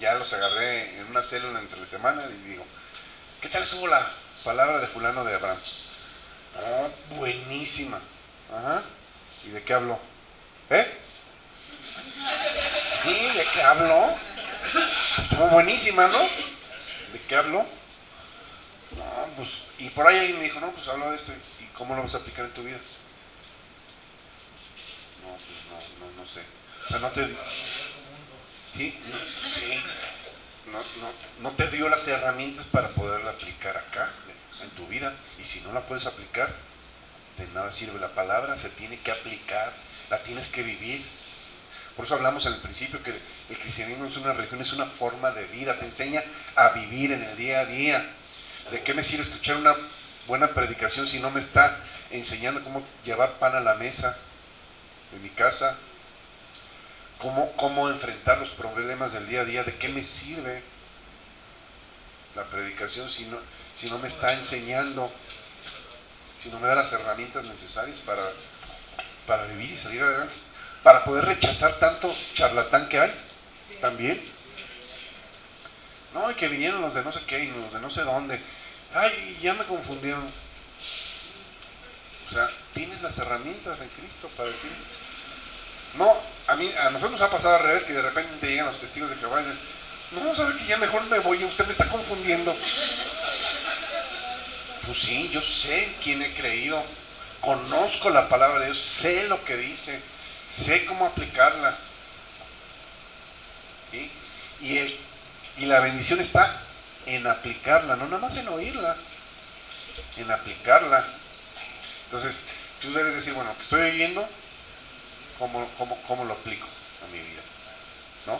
ya los agarré en una célula entre semana y digo, ¿qué tal estuvo la palabra de fulano de Abraham? No, buenísima. Ajá. ¿Y de qué habló? ¿Eh? Sí, ¿de qué habló? Estuvo buenísima, ¿no? ¿De qué habló? No, pues, y por ahí alguien me dijo, no, pues habló de esto, ¿y cómo lo vas a aplicar en tu vida? No, pues no, no, no sé. O sea, no te... Sí, no, sí. No, no, no te dio las herramientas para poderla aplicar acá, en tu vida. Y si no la puedes aplicar, de nada sirve la palabra, se tiene que aplicar, la tienes que vivir. Por eso hablamos el principio que el cristianismo es una religión, es una forma de vida, te enseña a vivir en el día a día. ¿De qué me sirve escuchar una buena predicación si no me está enseñando cómo llevar pan a la mesa en mi casa? ¿Cómo, cómo enfrentar los problemas del día a día? ¿De qué me sirve la predicación si no, si no me está enseñando, si no me da las herramientas necesarias para, para vivir y salir adelante? Para poder rechazar tanto charlatán que hay también. No, y que vinieron los de no sé qué y los de no sé dónde. Ay, ya me confundieron. O sea, tienes las herramientas en Cristo para decir. No, a mí, a nosotros nos ha pasado al revés, que de repente te llegan los testigos de Jehová y dicen, no, sabe que ya mejor me voy, usted me está confundiendo. Pues sí, yo sé quién he creído, conozco la palabra de Dios, sé lo que dice, sé cómo aplicarla. Y, el, y la bendición está en aplicarla, no nada más en oírla, en aplicarla. Entonces, tú debes decir, bueno, que estoy oyendo, ¿cómo, cómo, cómo lo aplico a mi vida? ¿No?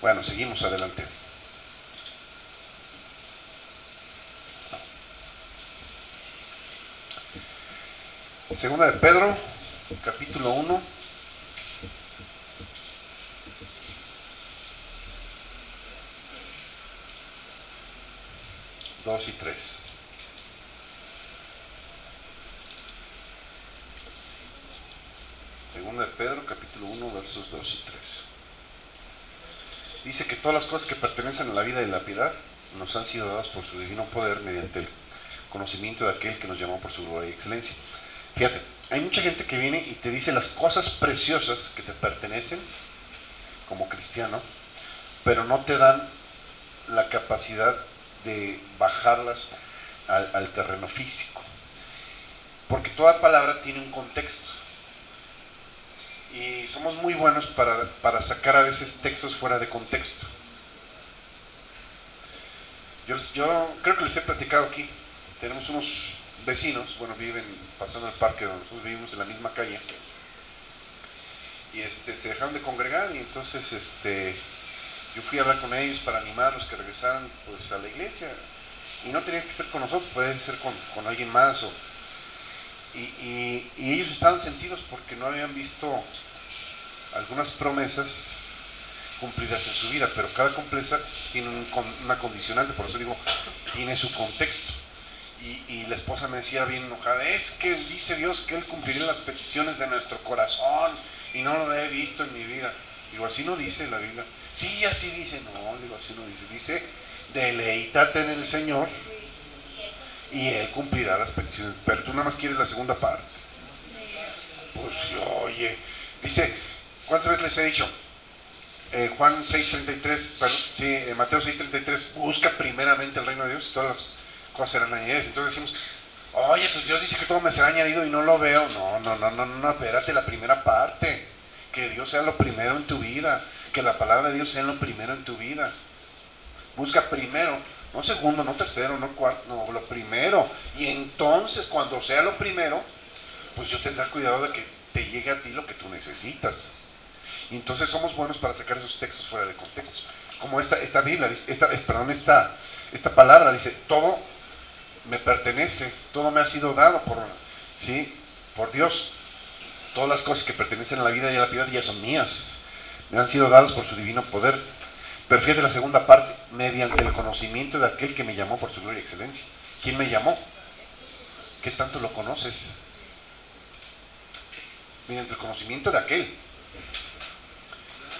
Bueno, seguimos adelante. Segunda de Pedro, capítulo 1. Dos y tres. Segunda de Pedro, capítulo 1, versos 2 y 3. Dice que todas las cosas que pertenecen a la vida y la piedad nos han sido dadas por su divino poder mediante el conocimiento de aquel que nos llamó por su gloria y excelencia. Fíjate, hay mucha gente que viene y te dice las cosas preciosas que te pertenecen como cristiano, pero no te dan la capacidad de bajarlas al, terreno físico. Porque toda palabra tiene un contexto. Y somos muy buenos para, para sacar a veces textos fuera de contexto. Yo, yo creo que les he platicado aquí. Tenemos unos vecinos, bueno, viven pasando el parque donde nosotros vivimos en la misma calle. Y este, se dejaron de congregar y entonces este, yo fui a hablar con ellos para animarlos que regresaran pues, a la iglesia. Y no tenía que ser con nosotros, puede ser con, con alguien más. O, y, y- ellos estaban sentidos porque no habían visto algunas promesas cumplidas en su vida, pero cada promesa tiene un una condicionante, por eso digo, tiene su contexto. Y, y la esposa me decía bien enojada, es que dice Dios que Él cumplirá las peticiones de nuestro corazón y no lo he visto en mi vida. Digo, así no dice la Biblia. Sí, así dice, no, digo, así no dice. Dice, deleítate en el Señor y Él cumplirá las peticiones. Pero tú nada más quieres la segunda parte. Pues oye, dice, ¿cuántas veces les he dicho? Eh, Juan 6.33, perdón, sí, eh, Mateo 6.33, busca primeramente el reino de Dios y todas las cosas serán añadidas. Entonces decimos, oye, pues Dios dice que todo me será añadido y no lo veo. No, no, no, no, no, espérate, la primera parte. Que Dios sea lo primero en tu vida. Que la palabra de Dios sea lo primero en tu vida. Busca primero, no segundo, no tercero, no cuarto, no, lo primero. Y entonces, cuando sea lo primero, pues yo tendré cuidado de que te llegue a ti lo que tú necesitas. Y entonces somos buenos para sacar esos textos fuera de contexto. Como esta, esta Biblia, esta, perdón, esta, esta palabra dice, todo me pertenece, todo me ha sido dado por, ¿sí? por Dios. Todas las cosas que pertenecen a la vida y a la piedad ya son mías. Me han sido dadas por su divino poder. Pero la segunda parte, mediante el conocimiento de aquel que me llamó por su gloria y excelencia. ¿Quién me llamó? ¿Qué tanto lo conoces? Mediante el conocimiento de aquel.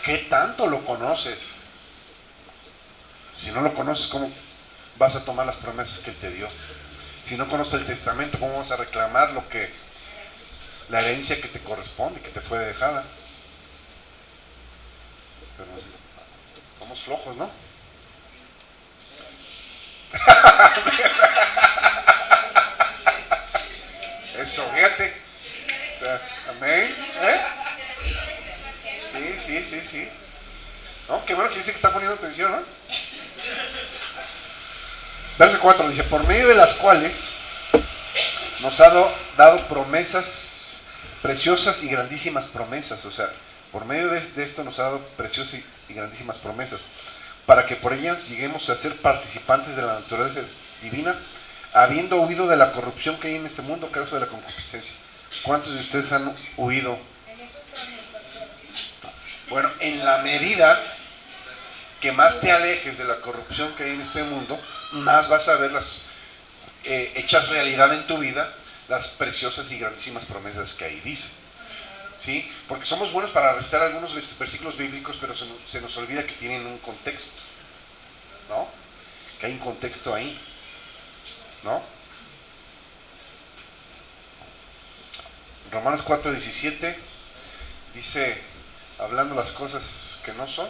¿Qué tanto lo conoces? Si no lo conoces, ¿cómo vas a tomar las promesas que Él te dio? Si no conoces el testamento, ¿cómo vas a reclamar lo que la herencia que te corresponde, que te fue dejada? Pero somos flojos, ¿no? Eso, fíjate. Amén. ¿Eh? Sí, sí, sí, sí. No, qué bueno que dice que está poniendo atención, ¿no? Verso 4 dice, por medio de las cuales nos ha do- dado promesas preciosas y grandísimas promesas. O sea, por medio de, esto nos ha dado preciosas y, y grandísimas promesas, para que por ellas lleguemos a ser participantes de la naturaleza divina, habiendo huido de la corrupción que hay en este mundo a causa de la concupiscencia. ¿Cuántos de ustedes han huido? Bueno, en la medida que más te alejes de la corrupción que hay en este mundo, más vas a ver las eh, hechas realidad en tu vida, las preciosas y grandísimas promesas que ahí dice. ¿Sí? Porque somos buenos para recitar algunos vers- versículos bíblicos, pero se nos, se nos olvida que tienen un contexto. ¿No? Que hay un contexto ahí. ¿No? Romanos 4:17 dice, hablando las cosas que no son,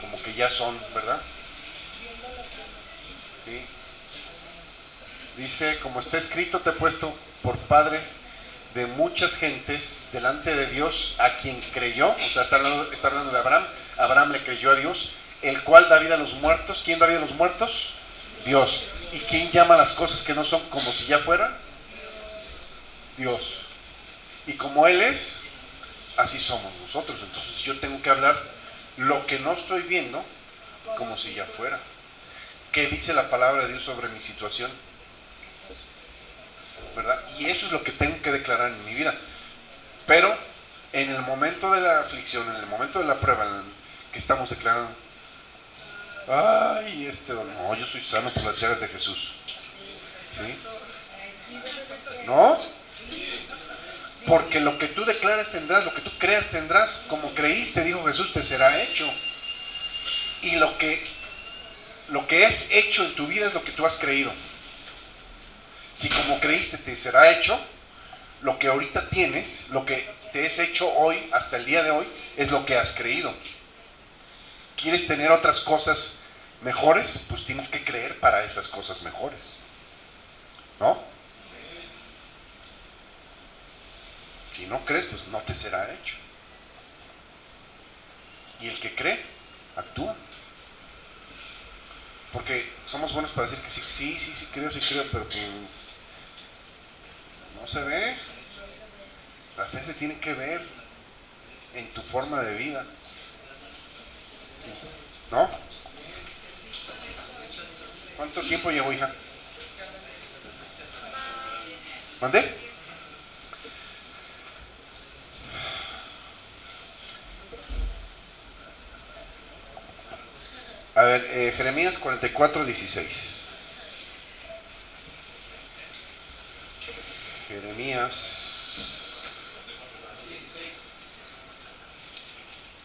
como que ya son, ¿verdad? Sí. Dice, como está escrito, te he puesto por padre de muchas gentes delante de Dios a quien creyó, o sea, está hablando, de Abraham, Abraham le creyó a Dios, el cual da vida a los muertos, ¿quién da vida a los muertos? Dios. ¿Y quién llama las cosas que no son como si ya fueran? Dios. Y como Él es, así somos nosotros. Entonces yo tengo que hablar lo que no estoy viendo como si ya fuera. ¿Qué dice la palabra de Dios sobre mi situación? ¿Verdad? Y eso es lo que tengo que declarar en mi vida. Pero en el momento de la aflicción, en el momento de la prueba que estamos declarando, ay, este, no, yo soy sano por las llagas de Jesús. ¿Sí? ¿No? Porque lo que tú declaras tendrás, lo que tú creas tendrás, como creíste, dijo Jesús, te será hecho. Y lo que, lo que es hecho en tu vida es lo que tú has creído. Si como creíste te será hecho, lo que ahorita tienes, lo que te es hecho hoy, hasta el día de hoy, es lo que has creído. ¿Quieres tener otras cosas mejores? Pues tienes que creer para esas cosas mejores. ¿No? Si no crees, pues no te será hecho. Y el que cree, actúa. Porque somos buenos para decir que sí, sí, sí, sí creo, sí creo, pero no se ve. La fe se tiene que ver en tu forma de vida. ¿No? ¿Cuánto tiempo llevo, hija? ¿Mandé? A ver, eh, Jeremías 44, 16. Jeremías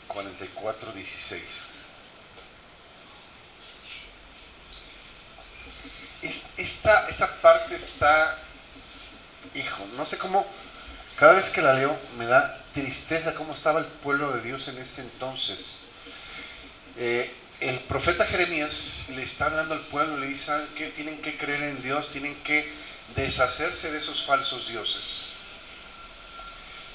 44, 16. Esta, esta parte está, hijo, no sé cómo, cada vez que la leo me da tristeza cómo estaba el pueblo de Dios en ese entonces. Eh, el profeta Jeremías le está hablando al pueblo, le dice que tienen que creer en Dios, tienen que deshacerse de esos falsos dioses.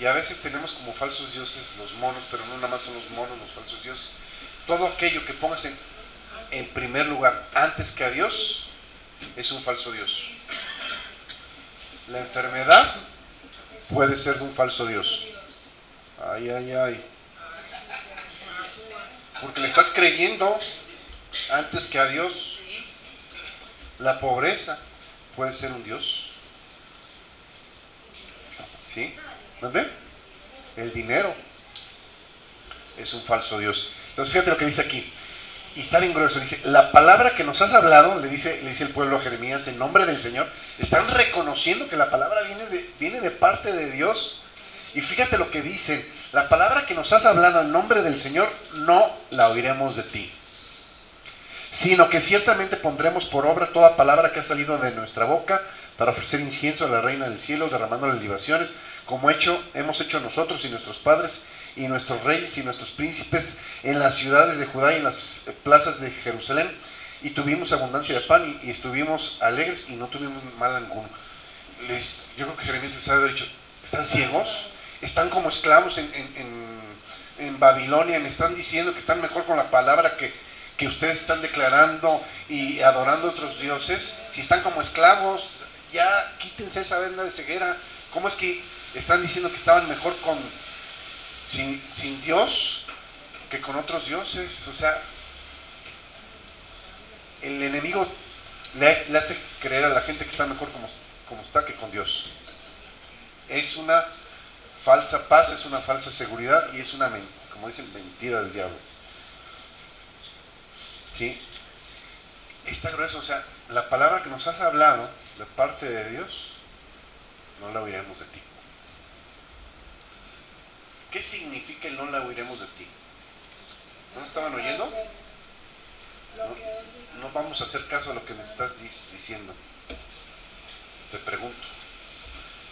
Y a veces tenemos como falsos dioses los monos, pero no nada más son los monos los falsos dioses. Todo aquello que pongas en, primer lugar antes que a Dios es un falso dios. La enfermedad puede ser de un falso dios. Ay, ay, ay. Porque le estás creyendo antes que a Dios. La pobreza puede ser un Dios. ¿Sí? ¿Dónde? El dinero es un falso Dios. Entonces fíjate lo que dice aquí. Y está bien grueso. Dice, la palabra que nos has hablado, le dice, le dice el pueblo a Jeremías, en nombre del Señor, están reconociendo que la palabra viene de, viene de parte de Dios. Y fíjate lo que dicen, la palabra que nos has hablado en nombre del Señor, no la oiremos de ti sino que ciertamente pondremos por obra toda palabra que ha salido de nuestra boca para ofrecer incienso a la reina del cielo, derramando las libaciones, como hecho, hemos hecho nosotros y nuestros padres y nuestros reyes y nuestros príncipes en las ciudades de Judá y en las plazas de Jerusalén, y tuvimos abundancia de pan y, estuvimos alegres y no tuvimos mal alguno. Les, yo creo que Jeremías les ha dicho, ¿están ciegos? ¿Están como esclavos en, en, en Babilonia? ¿Me están diciendo que están mejor con la palabra que, que ustedes están declarando y adorando a otros dioses, si están como esclavos, ya quítense esa venda de ceguera. ¿Cómo es que están diciendo que estaban mejor con sin, Dios que con otros dioses? O sea, el enemigo le, le, hace creer a la gente que está mejor como, como está que con Dios. Es una falsa paz, es una falsa seguridad y es una, como dicen, mentira del diablo. ¿Sí? Está grueso, o sea, la palabra que nos has hablado de parte de Dios, no la oiremos de ti. ¿Qué significa el no la oiremos de ti? ¿No estaban oyendo? No, no, vamos a hacer caso a lo que me estás diciendo. Te pregunto,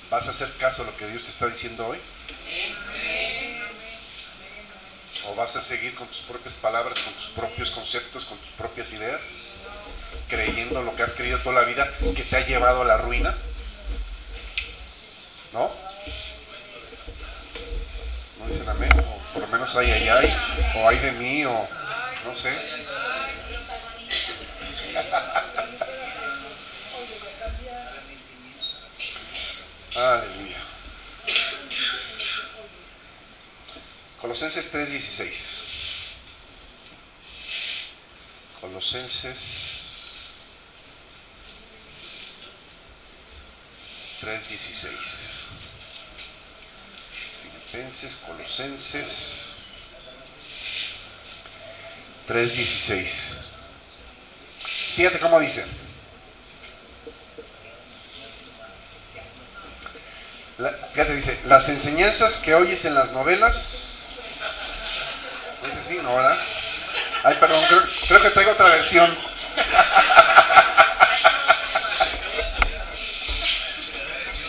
¿vas a hacer caso a lo que Dios te está diciendo hoy? ¿O vas a seguir con tus propias palabras, con tus propios conceptos, con tus propias ideas? Creyendo lo que has creído toda la vida que te ha llevado a la ruina. ¿No? ¿No dicen amén? O por lo menos hay, ay, ay, o hay de mí, o no sé. Aleluya. Colosenses 3:16. Colosenses 3.16. Filipenses, Colosenses 3.16. Fíjate cómo dice. Fíjate, dice, las enseñanzas que oyes en las novelas. ¿No es así? ¿No, verdad? Ay, perdón, creo, creo que traigo otra versión.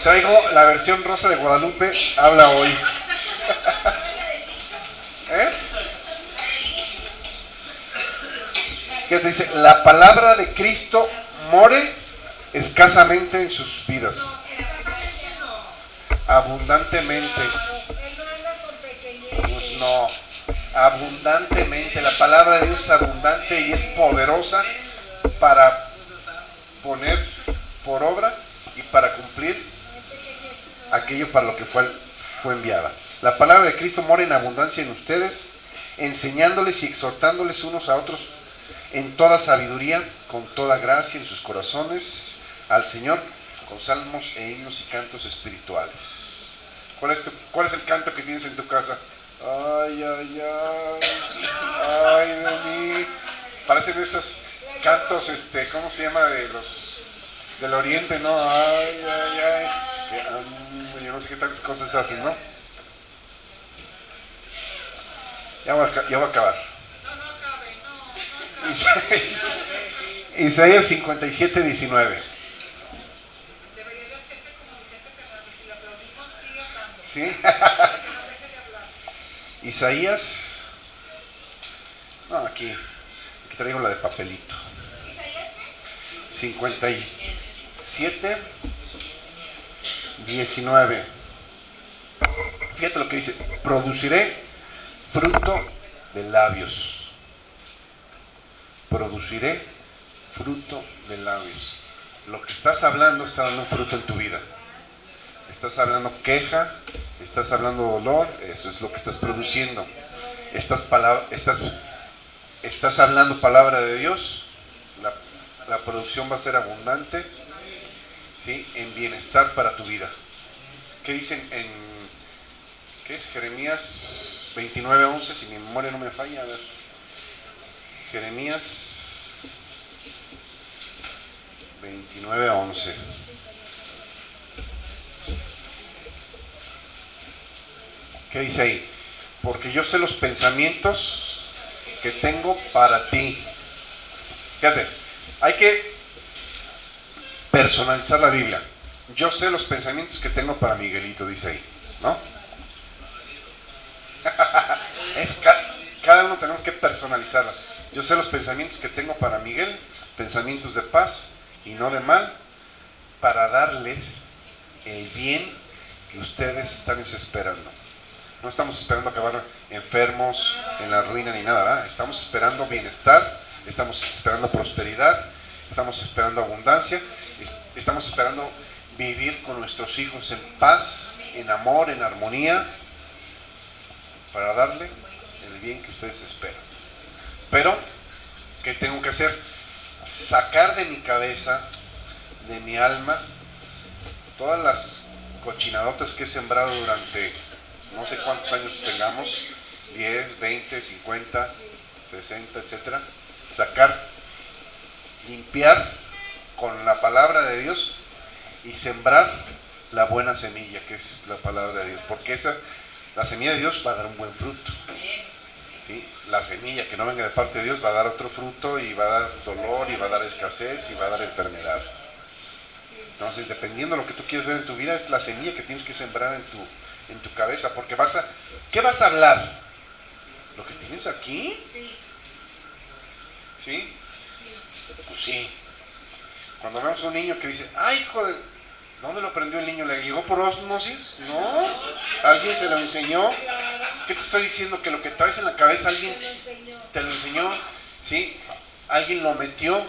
Traigo la versión rosa de Guadalupe, habla hoy. ¿Eh? Que te dice, la palabra de Cristo more escasamente en sus vidas, abundantemente. Pues no, abundantemente. La palabra de Dios es abundante y es poderosa para poner por obra y para cumplir aquello para lo que fue, fue enviada. La palabra de Cristo mora en abundancia en ustedes, enseñándoles y exhortándoles unos a otros en toda sabiduría, con toda gracia en sus corazones, al Señor, con salmos e himnos y cantos espirituales. ¿Cuál es, tu- cuál es el canto que tienes en tu casa? Ay, ay, ay, ay de mí. Parecen esos cantos, este, ¿cómo se llama? De los del oriente, ¿no? Ay, ay, ay. Um, yo no sé qué tantas cosas hacen, ¿no? Ya voy a, aca- ya voy a acabar.
No, no cabe, no, no cabe.
Isaías- Isaías 57, 19.
Debería
Isaías. No, aquí. Aquí traigo la de papelito. 57, 19. Fíjate lo que dice. Produciré fruto de labios. Produciré fruto de labios. Lo que estás hablando está dando fruto en tu vida. Estás hablando queja, estás hablando dolor, eso es lo que estás produciendo. Estás, estás, estás hablando palabra de Dios, la, producción va a ser abundante, ¿sí? en bienestar para tu vida. ¿Qué dicen en qué es Jeremías 29:11? Si mi memoria no me falla, a ver. Jeremías 29:11. ¿Qué dice ahí? Porque yo sé los pensamientos que tengo para ti. Fíjate, hay que personalizar la Biblia. Yo sé los pensamientos que tengo para Miguelito, dice ahí, ¿no? es ca- cada uno tenemos que personalizarla. Yo sé los pensamientos que tengo para Miguel, pensamientos de paz y no de mal, para darles el bien que ustedes están esperando. No estamos esperando acabar enfermos, en la ruina ni nada, ¿verdad? Estamos esperando bienestar, estamos esperando prosperidad, estamos esperando abundancia, es- estamos esperando vivir con nuestros hijos en paz, en amor, en armonía, para darle el bien que ustedes esperan. Pero, ¿qué tengo que hacer? Sacar de mi cabeza, de mi alma, todas las cochinadotas que he sembrado durante no sé cuántos años tengamos, 10, 20, 50, 60, etcétera, sacar, limpiar con la palabra de Dios y sembrar la buena semilla que es la palabra de Dios, porque esa la semilla de Dios va a dar un buen fruto. ¿sí? La semilla que no venga de parte de Dios va a dar otro fruto y va a dar dolor y va a dar escasez y va a dar enfermedad. Entonces, dependiendo de lo que tú quieres ver en tu vida, es la semilla que tienes que sembrar en tu, en tu cabeza, porque vas a, ¿qué vas a hablar? ¿Lo que tienes aquí?
Sí,
¿Sí?
sí.
Pues sí. Cuando vemos a un niño que dice, ay, hijo de... ¿Dónde lo aprendió el niño? ¿Le llegó por osmosis? No. ¿Alguien se lo enseñó? ¿Qué te estoy diciendo? Que lo que traes en la cabeza alguien te lo enseñó, ¿sí? Alguien lo metió,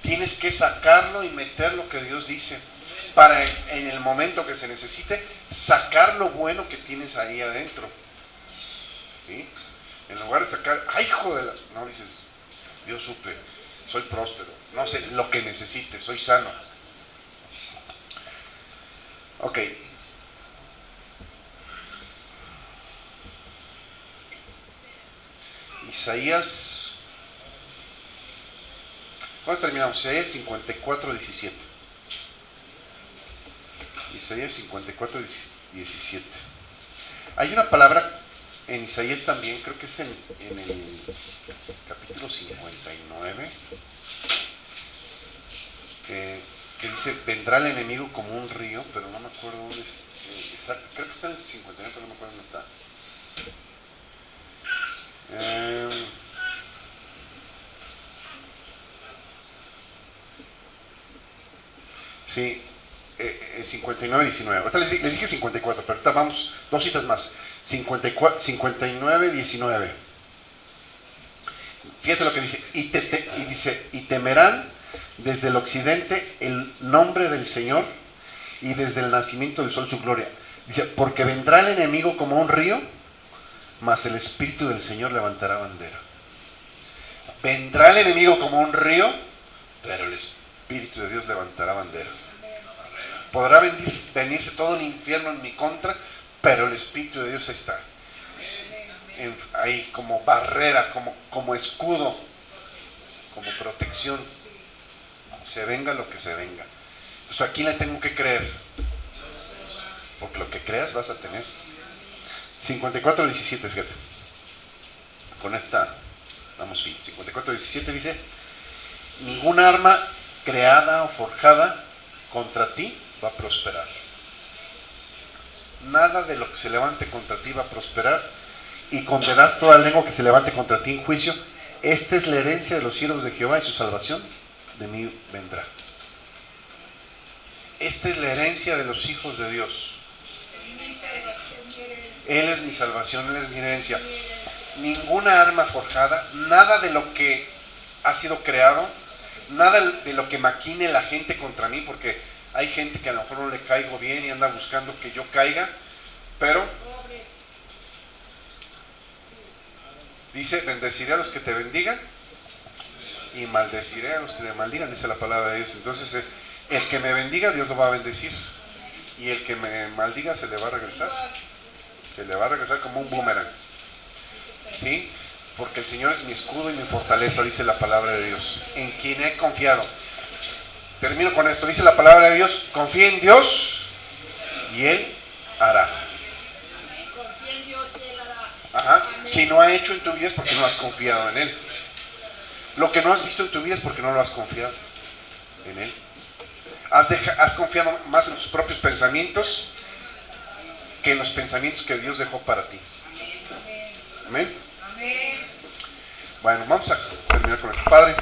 tienes que sacarlo y meter lo que Dios dice para en, el momento que se necesite sacar lo bueno que tienes ahí adentro. ¿sí? En lugar de sacar, ay hijo de la... No dices, Dios suple, soy próspero, no sé, lo que necesite, soy sano. Ok. Isaías. ¿Cuándo terminamos? Isaías 54, 17. Isaías 54, 17. Hay una palabra en Isaías también, creo que es en, el capítulo 59, que, que dice, vendrá el enemigo como un río, pero no me acuerdo dónde es, eh, exacto, creo que está en el 59, pero no me acuerdo dónde está. Eh, sí, eh, eh, 59, 19. Ahorita les, les dije 54, pero ahorita vamos dos citas más. 54, 59, 19. Fíjate lo que dice. Y dice, y temerán desde el occidente el nombre del Señor y desde el nacimiento del sol su gloria. Dice, porque vendrá el enemigo como un río, mas el Espíritu del Señor levantará bandera. Vendrá el enemigo como un río, pero el Espíritu de Dios levantará bandera. Podrá venir- venirse todo el infierno en mi contra, pero el Espíritu de Dios está. Ahí como barrera, como, escudo, como protección. Se venga lo que se venga. Entonces aquí le tengo que creer. Porque lo que creas vas a tener. 54, 17, fíjate. Con esta damos fin. 54, 17 dice, ninguna arma creada o forjada contra ti va a prosperar. Nada de lo que se levante contra ti va a prosperar y condenarás toda lengua que se levante contra ti en juicio. Esta es la herencia de los siervos de Jehová y su salvación de mí vendrá. Esta es la herencia de los hijos de Dios. Él es mi salvación, Él es mi herencia. Ninguna arma forjada, nada de lo que ha sido creado, nada de lo que maquine la gente contra mí, porque hay gente que a lo mejor no le caigo bien y anda buscando que yo caiga, pero dice, bendeciré a los que te bendigan y maldeciré a los que te maldigan, dice la palabra de Dios. Entonces, eh, el que me bendiga, Dios lo va a bendecir, y el que me maldiga, se le va a regresar. Se le va a regresar como un boomerang. ¿Sí? Porque el Señor es mi escudo y mi fortaleza, dice la palabra de Dios, en quien he confiado. Termino con esto. Dice la palabra de Dios, confía en Dios y Él hará.
Confía en Dios y Él hará.
Ajá. Si no ha hecho en tu vida es porque no has confiado en Él. Lo que no has visto en tu vida es porque no lo has confiado en Él. Has, deja- has confiado más en tus propios pensamientos que en los pensamientos que Dios dejó para ti. Amén.
Amén.
Bueno, vamos a terminar con esto. Padre,